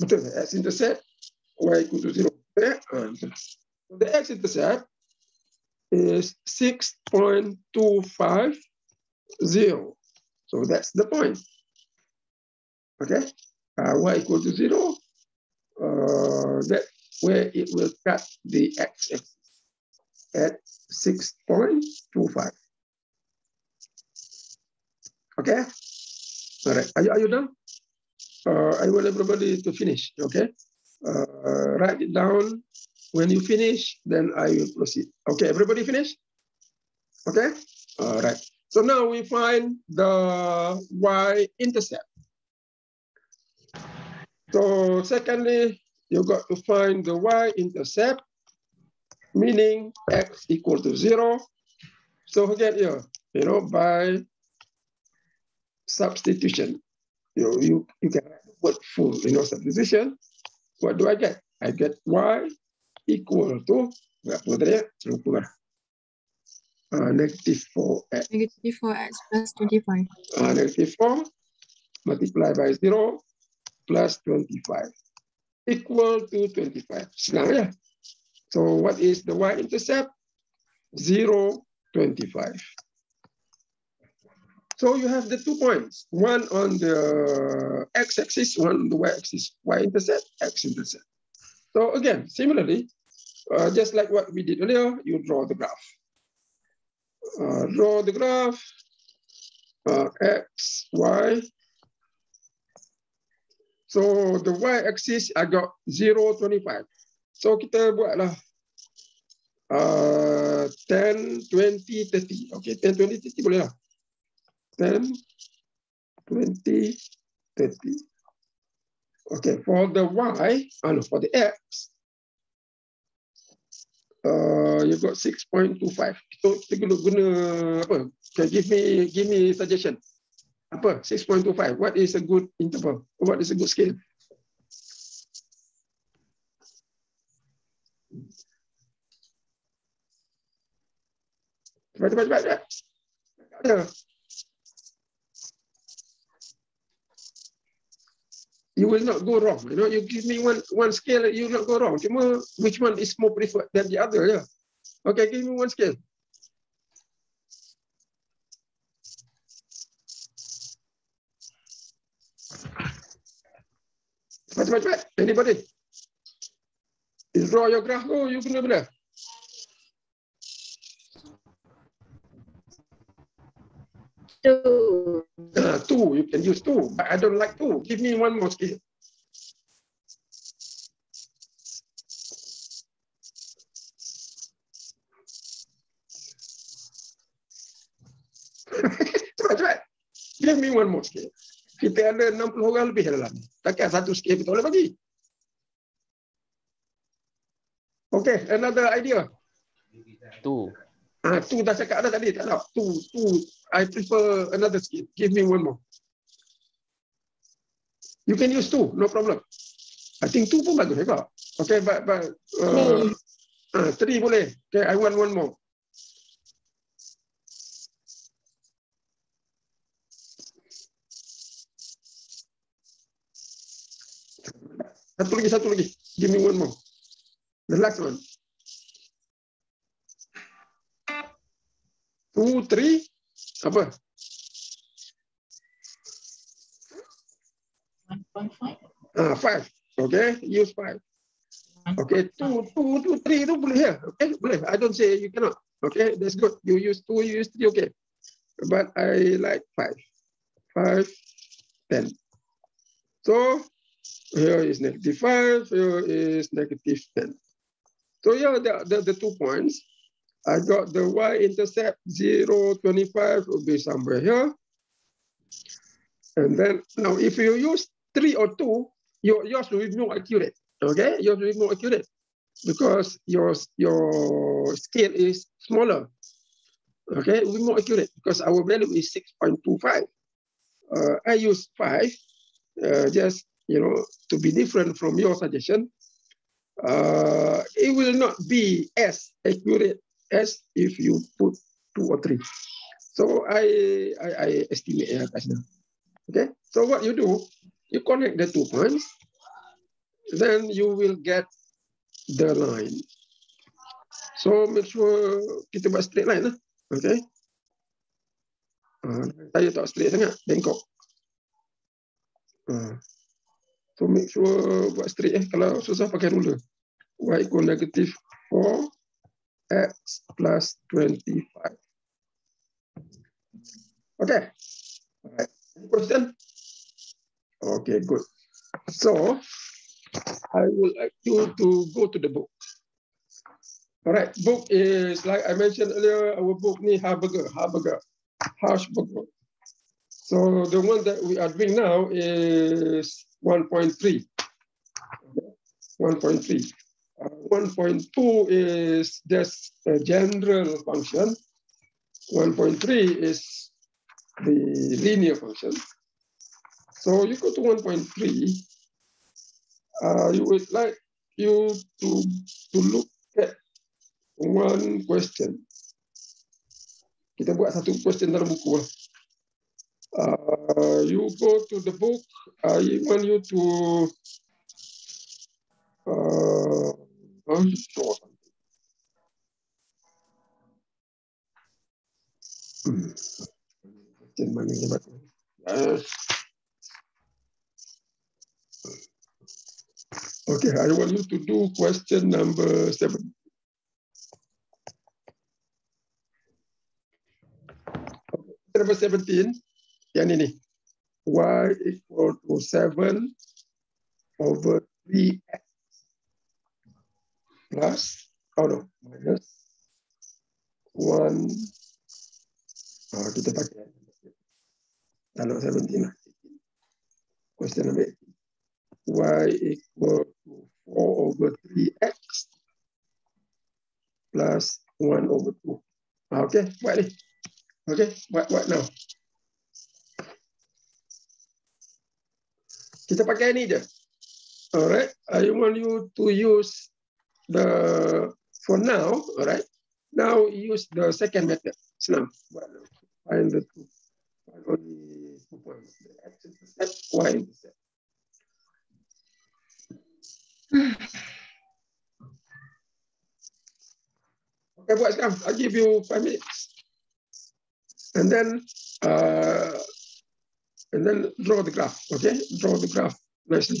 tak? x-intercept, y equal to 0. Okay? Uh, so the x-intercept is 6.250. So that's the point. Okay? Uh, y equal to 0, uh, that where it will cut the x-axis at 6.25. Okay? All right. Are you, are you done? Uh, I want everybody to finish. Okay? Uh, write it down. When you finish, then I will proceed. Okay, everybody finish? Okay? All right. So now we find the y-intercept. So secondly, you got to find the y-intercept, meaning x equal to zero. So again here, you know, by substitution, you know, you, you can write the word full, you know, substitution. What do I get? I get y equal to, berapa tadi ya? Lupa. Uh, negative 4x. Negative 4x plus 25. uh, negative 4 multiplied by 0 plus 25 equal to 25. Senang ya? So what is the y-intercept? 0, 25. So you have the two points, one on the x-axis, one on the y-axis, y-intercept, x-intercept. So again, similarly, uh, just like what we did earlier, you draw the graph. Uh, draw the graph, uh, x, y. So the y-axis I got 0, 25. So kita buatlah uh, 10, 20, 30. Okay, 10, 20, 30 boleh lah. 10, 20, 30. Okay, for the y, uh, no, for the x, uh, you got 6.25. So kita guna, guna apa? Okay, give me give me suggestion. Apa? 6.25. What is a good interval? What is a good scale? Cepat, cepat. cepat. Ada. You will not go wrong. You know, you give me one one scale, you will not go wrong. Cuma which one is more preferred than the other? Yeah. Okay, give me one scale. Cepat, cepat, cepat. Anybody? Draw your graph, oh, go, you guna bila? Two. Uh, two, you can use two, but I don't like two. Give me one more scale. [LAUGHS] cepat, cepat. Give me one more scale. Kita ada 60 orang lebih dalam ni. Takkan satu scale kita boleh bagi. Okay, another idea. Two. Ah, tu dah cakap dah tadi, tak nak. Tu, tu, I prefer another scale. Give me one more. You can use two, no problem. I think two pun bagus juga. Okay, but, but uh, ah, three boleh. Okay, I want one more. Satu lagi, satu lagi. Give me one more. The last one. Two, three. Apa? 1.5. Ah, five. Okay, use five. Okay, two, two, two, three itu boleh ya. Okay, boleh. I don't say you cannot. Okay, that's good. You use two, you use three, okay. But I like five. Five, ten. So here is negative five, here is negative ten. So yeah, the, the, the two points. I got the y-intercept 0, 25 will be somewhere here. And then now if you use three or two, your, yours will be more accurate. Okay, yours will be more accurate because your, your scale is smaller. Okay, it will be more accurate because our value is 6.25. Uh, I use five uh, just, you know, to be different from your suggestion. Uh, it will not be as accurate as if you put two or three. So I, I, I estimate ya kat sana. Okay, so what you do, you connect the two points, then you will get the line. So make sure kita buat straight line lah. Okay. Uh, saya tak straight sangat, bengkok. Uh. So make sure buat straight eh. Kalau susah pakai ruler. Y equal negative 4 x plus 25. Okay. All right. Any question? Okay, good. So I would like you to go to the book. All right, book is like I mentioned earlier, our book ni Harburger, Harburger, Harshbarger. So the one that we are doing now is 1.3. 1.3. Uh, 1.2 is just a general function. 1.3 is the linear function. So you go to 1.3, uh, you would like you to, to look at one question. Kita buat satu question dalam buku lah. Uh, you go to the book, I want you to uh, Okay, I want you to do question number seven. Number 17, yang ini. Y equal to 7 over 3x plus, oh no, minus 1, oh, kita pakai, kalau 17 lah. Question number 18. Y equal to 4 over 3x plus 1 over 2. Ah, okay, buat ni. Okay, buat, buat now. Kita pakai ni je. Alright, I want you to use the, for now, alright, now use the second method. Now. Find the two. Find only two points. The x intercept, y intercept. Okay, buat sekarang. I'll give you five minutes. And then, uh, and then draw the graph, okay? Draw the graph nicely.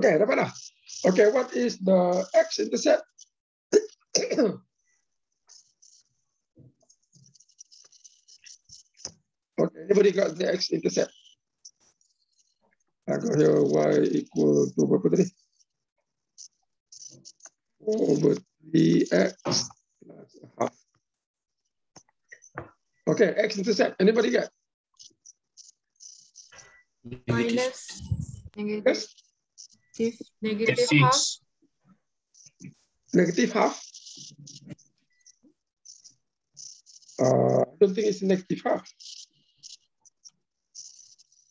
Okay, dapat. Okay, what is the x-intercept? [COUGHS] okay, anybody got the x-intercept? I got here y equal to berapa tadi? Over 3x plus a half. Okay, x-intercept. Anybody get? Minus Yes, negative half. Six. negative half. Uh, I don't think it's negative half.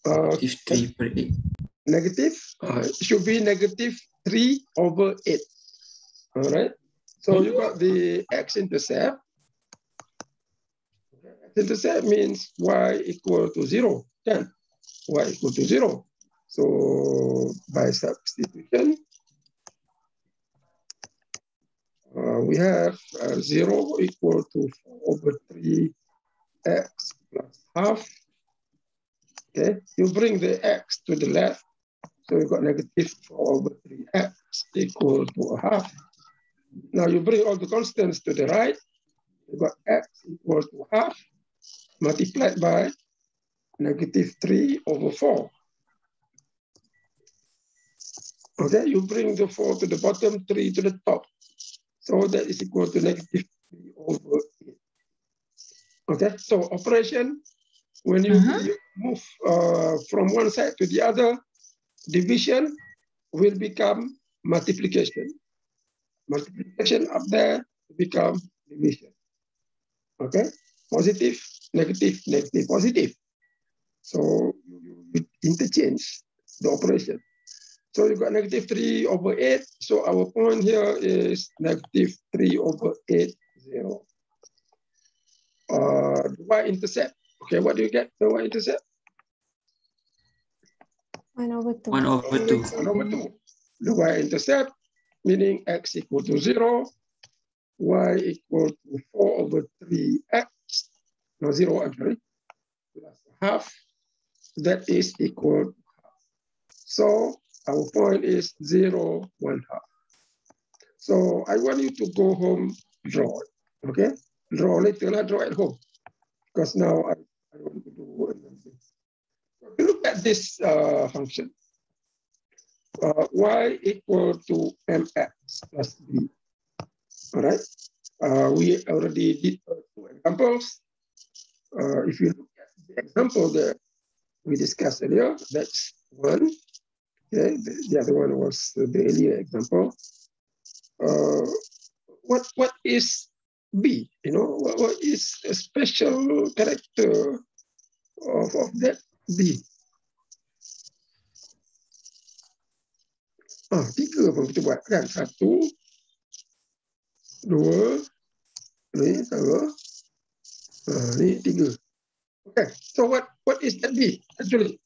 Uh, If three per eight. negative uh, should be negative 3 over 8. All right. So you got the x-intercept. X-intercept means y equal to 0. Then y equal to 0. So by substitution, uh, we have uh, 0 equal to 4 over 3x plus half. Okay, you bring the x to the left, so you got negative 4 over 3x equal to a half. Now you bring all the constants to the right, you got x equal to half multiplied by negative 3 over 4. Okay, you bring the 4 to the bottom, 3 to the top. So that is equal to negative 3 over 8. Okay, so operation, when you, Uh-huh. you move uh, from one side to the other, division will become multiplication. Multiplication up there become division. Okay, positive, negative, negative, positive. So you, you interchange the operation. So you got negative 3 over 8. So our point here is negative 3 over 8, 0. Uh, the y-intercept. Okay, what do you get? The y-intercept? 1 over 2. One over two. 1 over 2. The y-intercept, meaning x equal to 0, y equal to 4 over 3x, no 0 actually, plus half, that is equal to half. So our point is zero, one half. So I want you to go home, draw it, okay? Draw later, not draw at home, because now I, I want to do. So look at this uh, function uh, y equal to mx plus b. All right. Uh, we already did two examples. Uh, if you look at the example that we discussed earlier, that's one. Okay. The, the other one was the earlier example. Uh, what what is b? You know, what, what is a special character of, of that b? Ah, tiga pun kita buat kan. Satu, dua, ni sama. Ah, ni tiga. Okay, so what what is that B actually?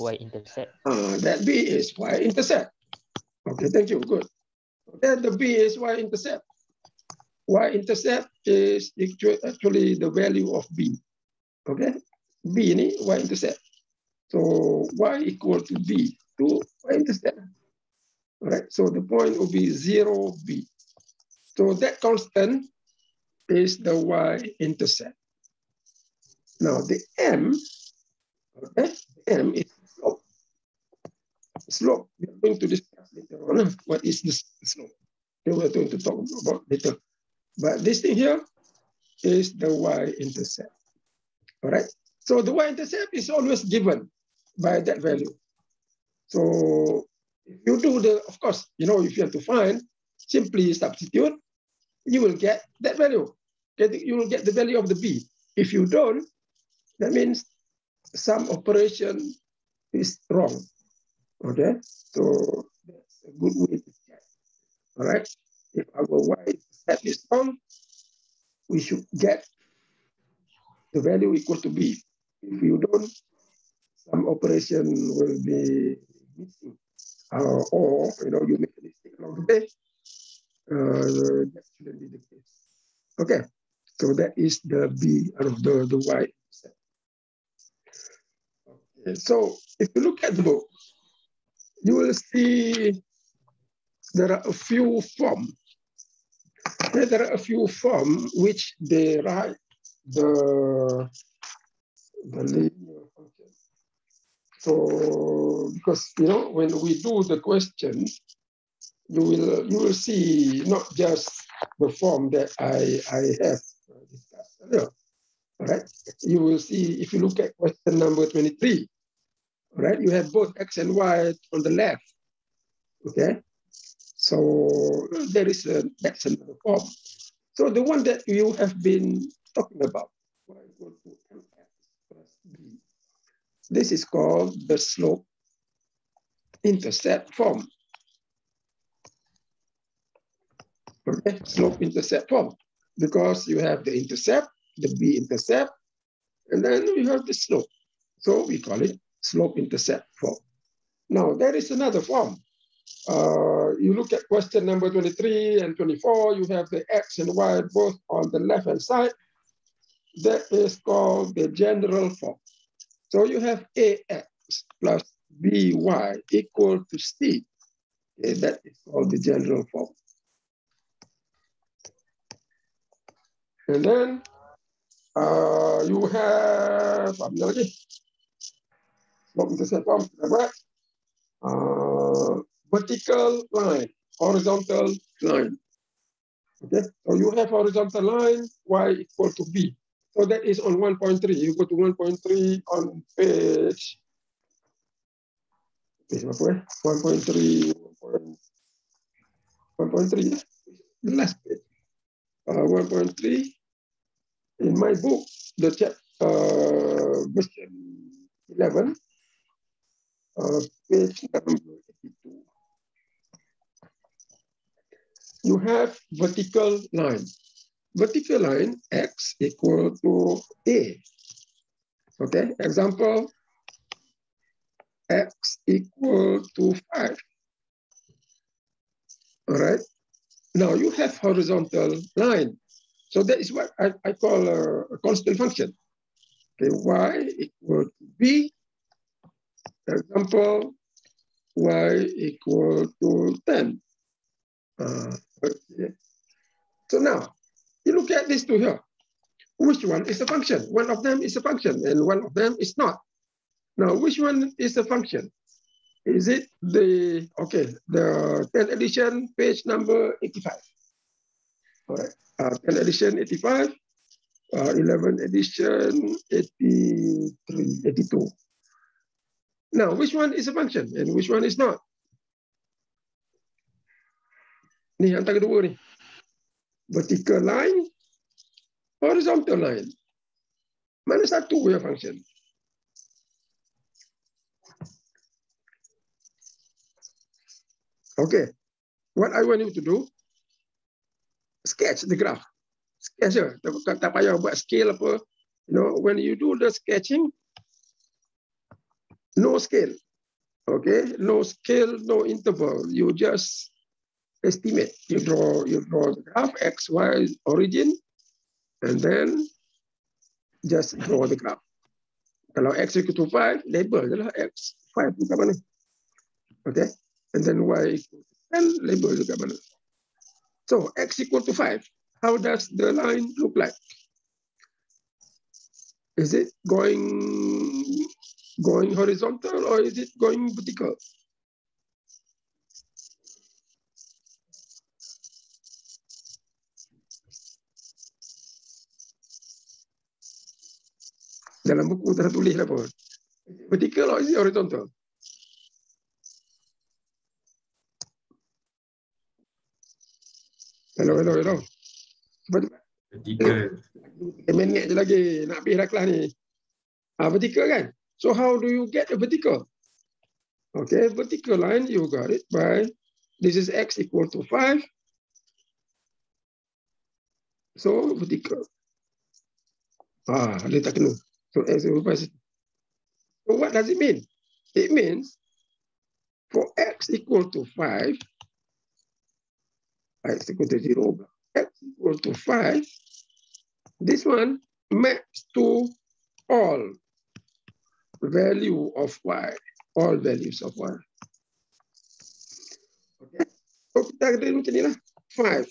Y intercept. Uh, that B is Y intercept. Okay, thank you, good. Then the B is Y intercept. Y intercept is actually the value of B. Okay, B ini Y intercept. So Y equal to B to Y intercept. All right, so the point will be zero B. So that constant is the Y intercept. Now the M, okay, M is slope. We are going to discuss later on what is this slope. Okay, we're going to talk about later. But this thing here is the y-intercept. All right. So the y-intercept is always given by that value. So if you do the, of course, you know, if you have to find, simply substitute, you will get that value. You will get the value of the b. If you don't, that means some operation is wrong. Okay, so that's a good way to check. All right, if our y set is wrong, we should get the value equal to b. If you don't, some operation will be missing. Uh, or, you know, you make a mistake along the way. Uh, that shouldn't be the case. Okay, so that is the b of the, the y set. Okay, so if you look at the book, you will see there are a few forms. There are a few forms which they write the, the linear function. So because you know when we do the question, you will you will see not just the form that I I have discussed earlier. Right. You will see if you look at question number 23. Right, you have both x and y on the left. Okay. So there is a that's another form. So the one that you have been talking about, this is called the slope intercept form. Okay, slope intercept form. Because you have the intercept, the b intercept, and then you have the slope. So we call it slope intercept form. Now there is another form. Uh, you look at question number 23 and 24, you have the x and y both on the left hand side. That is called the general form. So you have ax plus by equal to c. Okay, that is called the general form. And then uh, you have, slope intercept form, right? Uh, vertical line, horizontal line. Okay, so you have horizontal line, y equal to b. So that is on 1.3. You go to 1.3 on page, page eh? 1.3, 1.3, the last page. Uh, 1.3, in my book, the chapter, uh, question 11, page number 82. You have vertical line vertical line x equal to a. Okay, example, x equal to 5. All right, now you have horizontal line. So that is what I, I call a, a constant function. Okay, y equal to b. Example, y equal to 10. Uh, okay. So now, you look at these two here. Which one is a function? One of them is a function and one of them is not. Now, which one is a function? Is it the, okay, the 10 edition, page number 85. All right, uh, 10 edition 85, uh, 11 edition 83, 82. Now, which one is a function and which one is not? Ni antara kedua ni vertical line, horizontal line. Mana satu yang function? Okay, what I want you to do, sketch the graph. Sketch tak, tak payah buat scale apa. You know, when you do the sketching, no scale. Okay, no scale, no interval. You just estimate. You draw, you draw the graph, x, y origin, and then just draw the graph. Kalau x equal to 5, label je lah x. 5 tu kat mana. Okay. And then y equal to 10, label juga mana. So x equal to 5. How does the line look like? Is it going going horizontal or is it going vertical? dalam buku tak tulis apa. Vertical or is it horizontal? Hello, hello, hello. Cepat cepat. Vertical. Minit je lagi nak habis dah kelas ni. Ah, vertical kan? So how do you get a vertical? Okay, vertical line you got it by this is x equal to 5. So vertical. Ah, dia tak kena. So x equal to So what does it mean? It means for x equal to 5, x equal to 0, x equal to 5, this one maps to all value of y, all values of y. Okay. So kita ada macam ni lah. 5,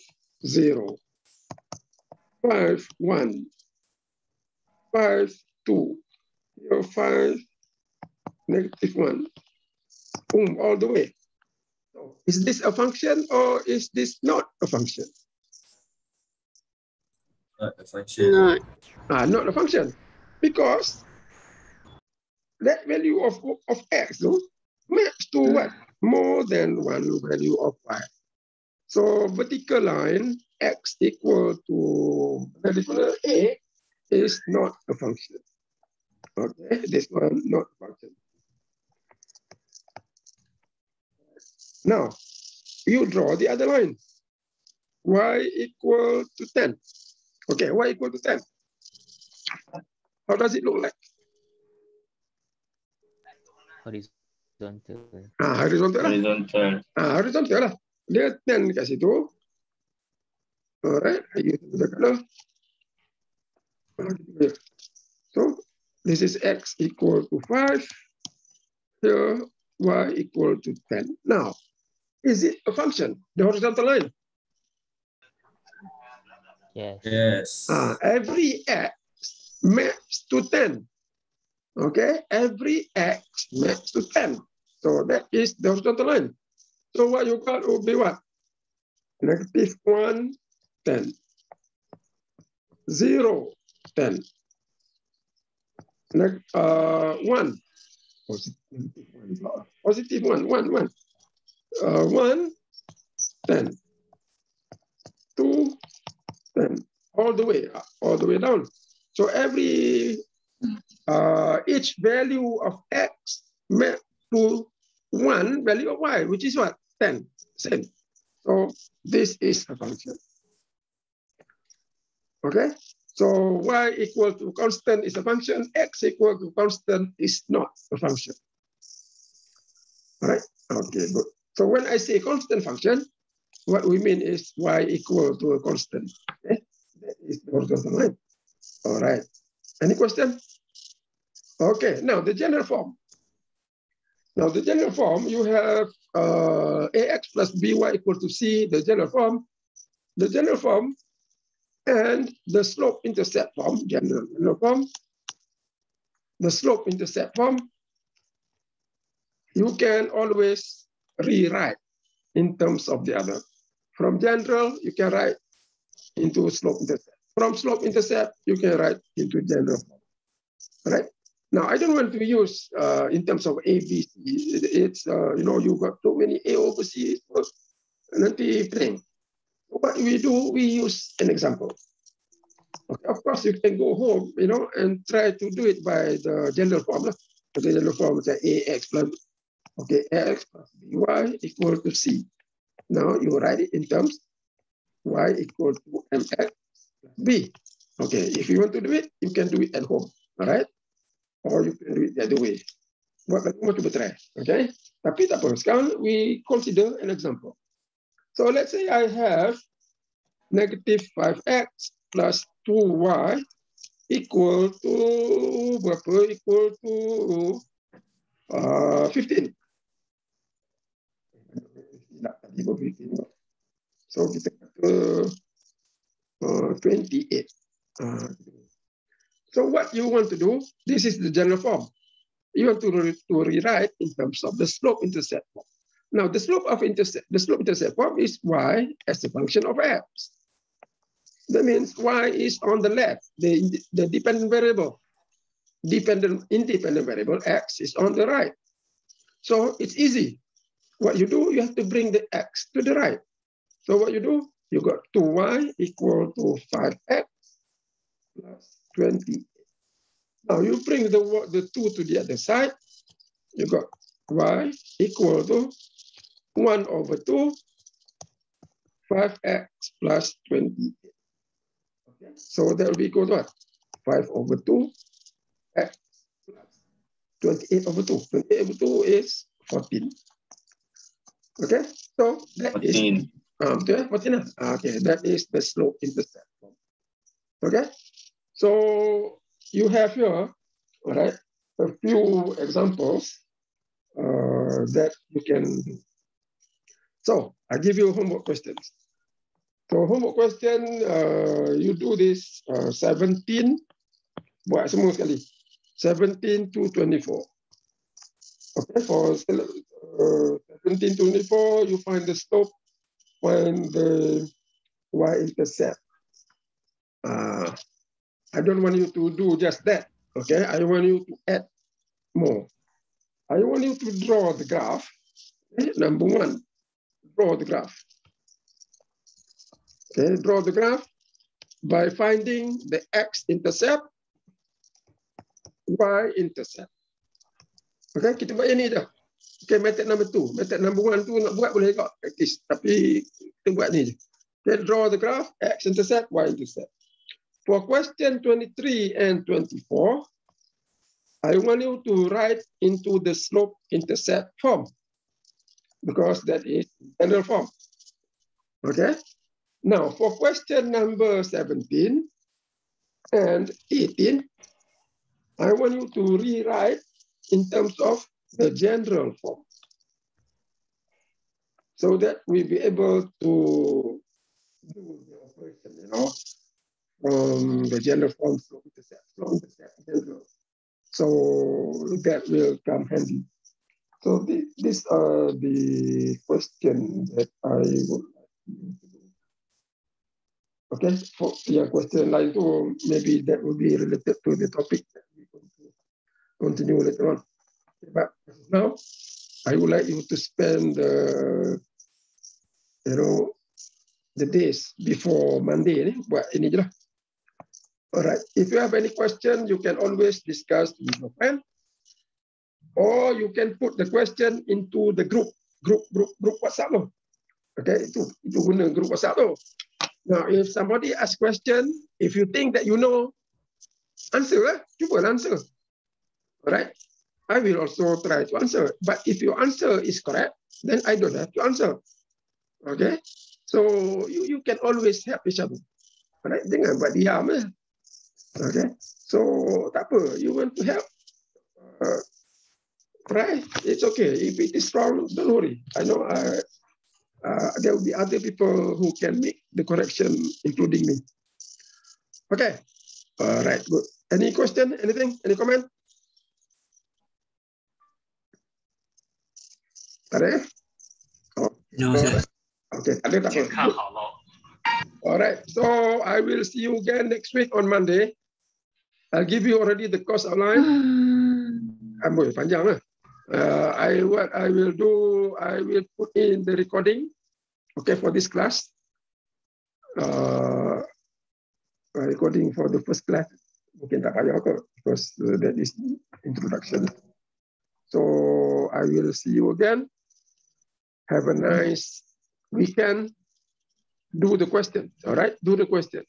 0, 5, 1, 5, 2, 0, 5, negative 1, boom, all the way. So is this a function or is this not a function? Not a function. Not. Ah, not a function. Because that value of, of x no, maps to hmm. what? More than one value of y. So vertical line x equal to perpendicular a is not a function. Okay, this one not a function. Now, you draw the other line. y equal to 10. Okay, y equal to 10. How does it look like? Horizontal. Ah, horizontal lah. Horizontal. Ah, horizontal lah. Dia 10 kat situ. Alright, you the color. Gitu je. So, this is x equal to 5. Here, y equal to 10. Now, is it a function, the horizontal line? Yes. Yes. Ah, every x maps to 10. Okay, every x maps to 10. So that is the horizontal line. So what you got will be what? Negative 1, 10. 0, 10. Neg uh, 1. Positive 1. Positive 1, 1, 1. Uh, 1, 10. 2, 10. All the way, all the way down. So every, uh, each value of x map to one value of y, which is what? 10, same. So this is a function. Okay, so y equal to constant is a function, x equal to constant is not a function. All right, okay, good. So when I say constant function, what we mean is y equal to a constant. Okay, that is the line. All right, any question? Okay, now the general form. Now the general form, you have uh, ax plus by equal to c, the general form. The general form and the slope intercept form, general, general form. The slope intercept form, you can always rewrite in terms of the other. From general, you can write into slope intercept. From slope intercept, you can write into general. Right? Now, I don't want to use uh, in terms of A, B, C. It's, uh, you know, you got so many A over C. Nanti plain. What we do, we use an example. Okay, of course, you can go home, you know, and try to do it by the general form. The general form is AX plus, okay, X plus BY equal to C. Now you write it in terms Y equal to MX B. Okay, if you want to do it, you can do it at home, all right? Or you can do it the other way. Buat kamu cuba try, okay? Tapi tak apa, sekarang we consider an example. So let's say I have negative 5x plus 2y equal to berapa? Equal to uh, 15. So kita kata uh, 28. Uh, so what you want to do, this is the general form. You want to, re to rewrite in terms of the slope intercept form. Now the slope of intercept, the slope intercept form is y as a function of x. That means y is on the left, the, the dependent variable. Dependent, independent variable x is on the right. So it's easy. What you do, you have to bring the x to the right. So what you do, you got 2y equal to 5x plus 20. Now you bring the, the 2 to the other side, you got y equal to 1 over 2, 5x plus 20. Okay, so that will be equal to what? 5 over 2, x plus 28 over 2. 28 over 2 is 14. Okay, so that 14. is um, okay, 14. Okay, that is the slope intercept. Okay, so you have here, all right, a few examples uh, that you can. So I give you homework questions. So homework question, uh, you do this uh, 17, buat semua sekali. 17 to 24. Okay, for uh, 1724, you find the slope, find the y-intercept. Uh, I don't want you to do just that, okay? I want you to add more. I want you to draw the graph. Okay? Number one, draw the graph. Okay, draw the graph by finding the x-intercept, y-intercept. Okay, kita buat ini dah. Okay, method number two. Method number one tu nak buat boleh juga practice. Tapi kita buat ni je. Draw the graph, x-intercept, y-intercept. For question 23 and 24, I want you to write into the slope-intercept form because that is general form. Okay? Now, for question number 17 and 18, I want you to rewrite in terms of the general form so that we be able to do the operation, you know, from the general form slope intercept, slope intercept general. So that will come handy. So the, these are the questions that I would like to do. Okay, for your question lain tu, oh, maybe that will be related to the topic that we continue later on. But now, I would like you to spend, uh, you know, the days before Monday ni buat ini je lah. Alright, if you have any question, you can always discuss with your friend, or you can put the question into the group, group, group, group WhatsApp lo. Okay, itu itu guna group WhatsApp tu. Now, if somebody ask question, if you think that you know, answer lah, cuba answer. Alright, I will also try to answer. But if your answer is correct, then I don't have to answer. Okay? So you, you can always help each other. Right? Jangan buat diam eh. Okay? So tak apa. You want to help? Uh. It's okay. If it is wrong, don't worry. I know uh, uh, there will be other people who can make the correction, including me. Okay. All right. Good. Any question? Anything? Any comment? Tak? Oh, No, sir. okay, tak ada. Alright, so I will see you again next week on Monday. I'll give you already the course outline. Amboi, panjang lah. Uh, I what I will do, I will put in the recording, okay, for this class. Uh, recording for the first class. Mungkin tak payah kot, because uh, that is introduction. So I will see you again. Have a nice weekend. Do the question, all right? Do the question.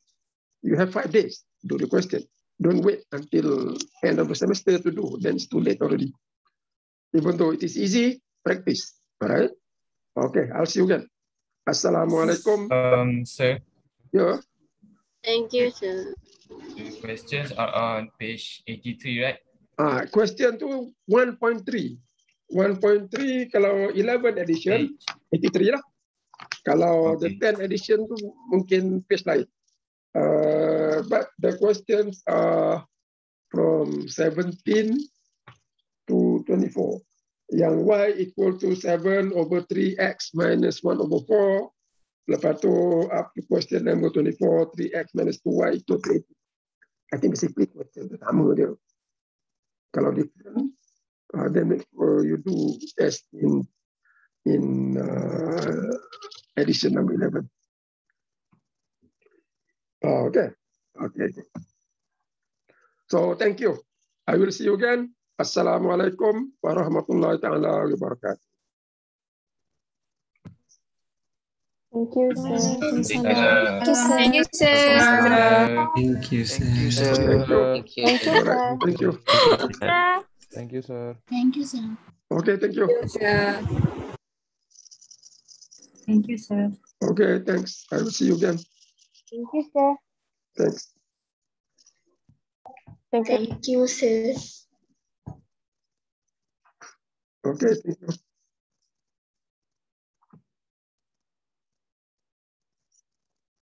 You have five days. Do the question. Don't wait until end of the semester to do. Then it's too late already. Even though it is easy, practice. All right? Okay, I'll see you again. Assalamualaikum. Um, sir, Yeah. Thank you, sir. the questions are on page 83, right? Ah, question tu 1.3. 1.3 kalau 11 edition, 83 lah. Kalau the Okay. 10 edition tu mungkin page lain. Uh, but the questions are from 17 to 24. Yang y equal to 7 over 3x minus 1 over 4. Lepas tu up to question number 24, 3x minus 2y equal to 8. I think basically question tu sama dia. Kalau different, uh, then make sure you do test in in uh, edition number 11. Oh, okay. Okay. So thank you. I will see you again. Assalamualaikum warahmatullahi taala wabarakatuh. Thank you, sir. Uh, Thank you, sir. Thank you, sir. Thank you, sir. Thank you. Thank you. Thank you, All right. sir. Thank you. Thank you, sir. Thank you, sir. Okay. Thank you. Thank you, sir. Thank you, sir. Okay. Thanks. I will see you again. Thank you, sir. Thanks. Thank you. Thank you, sir. Okay. Thank you.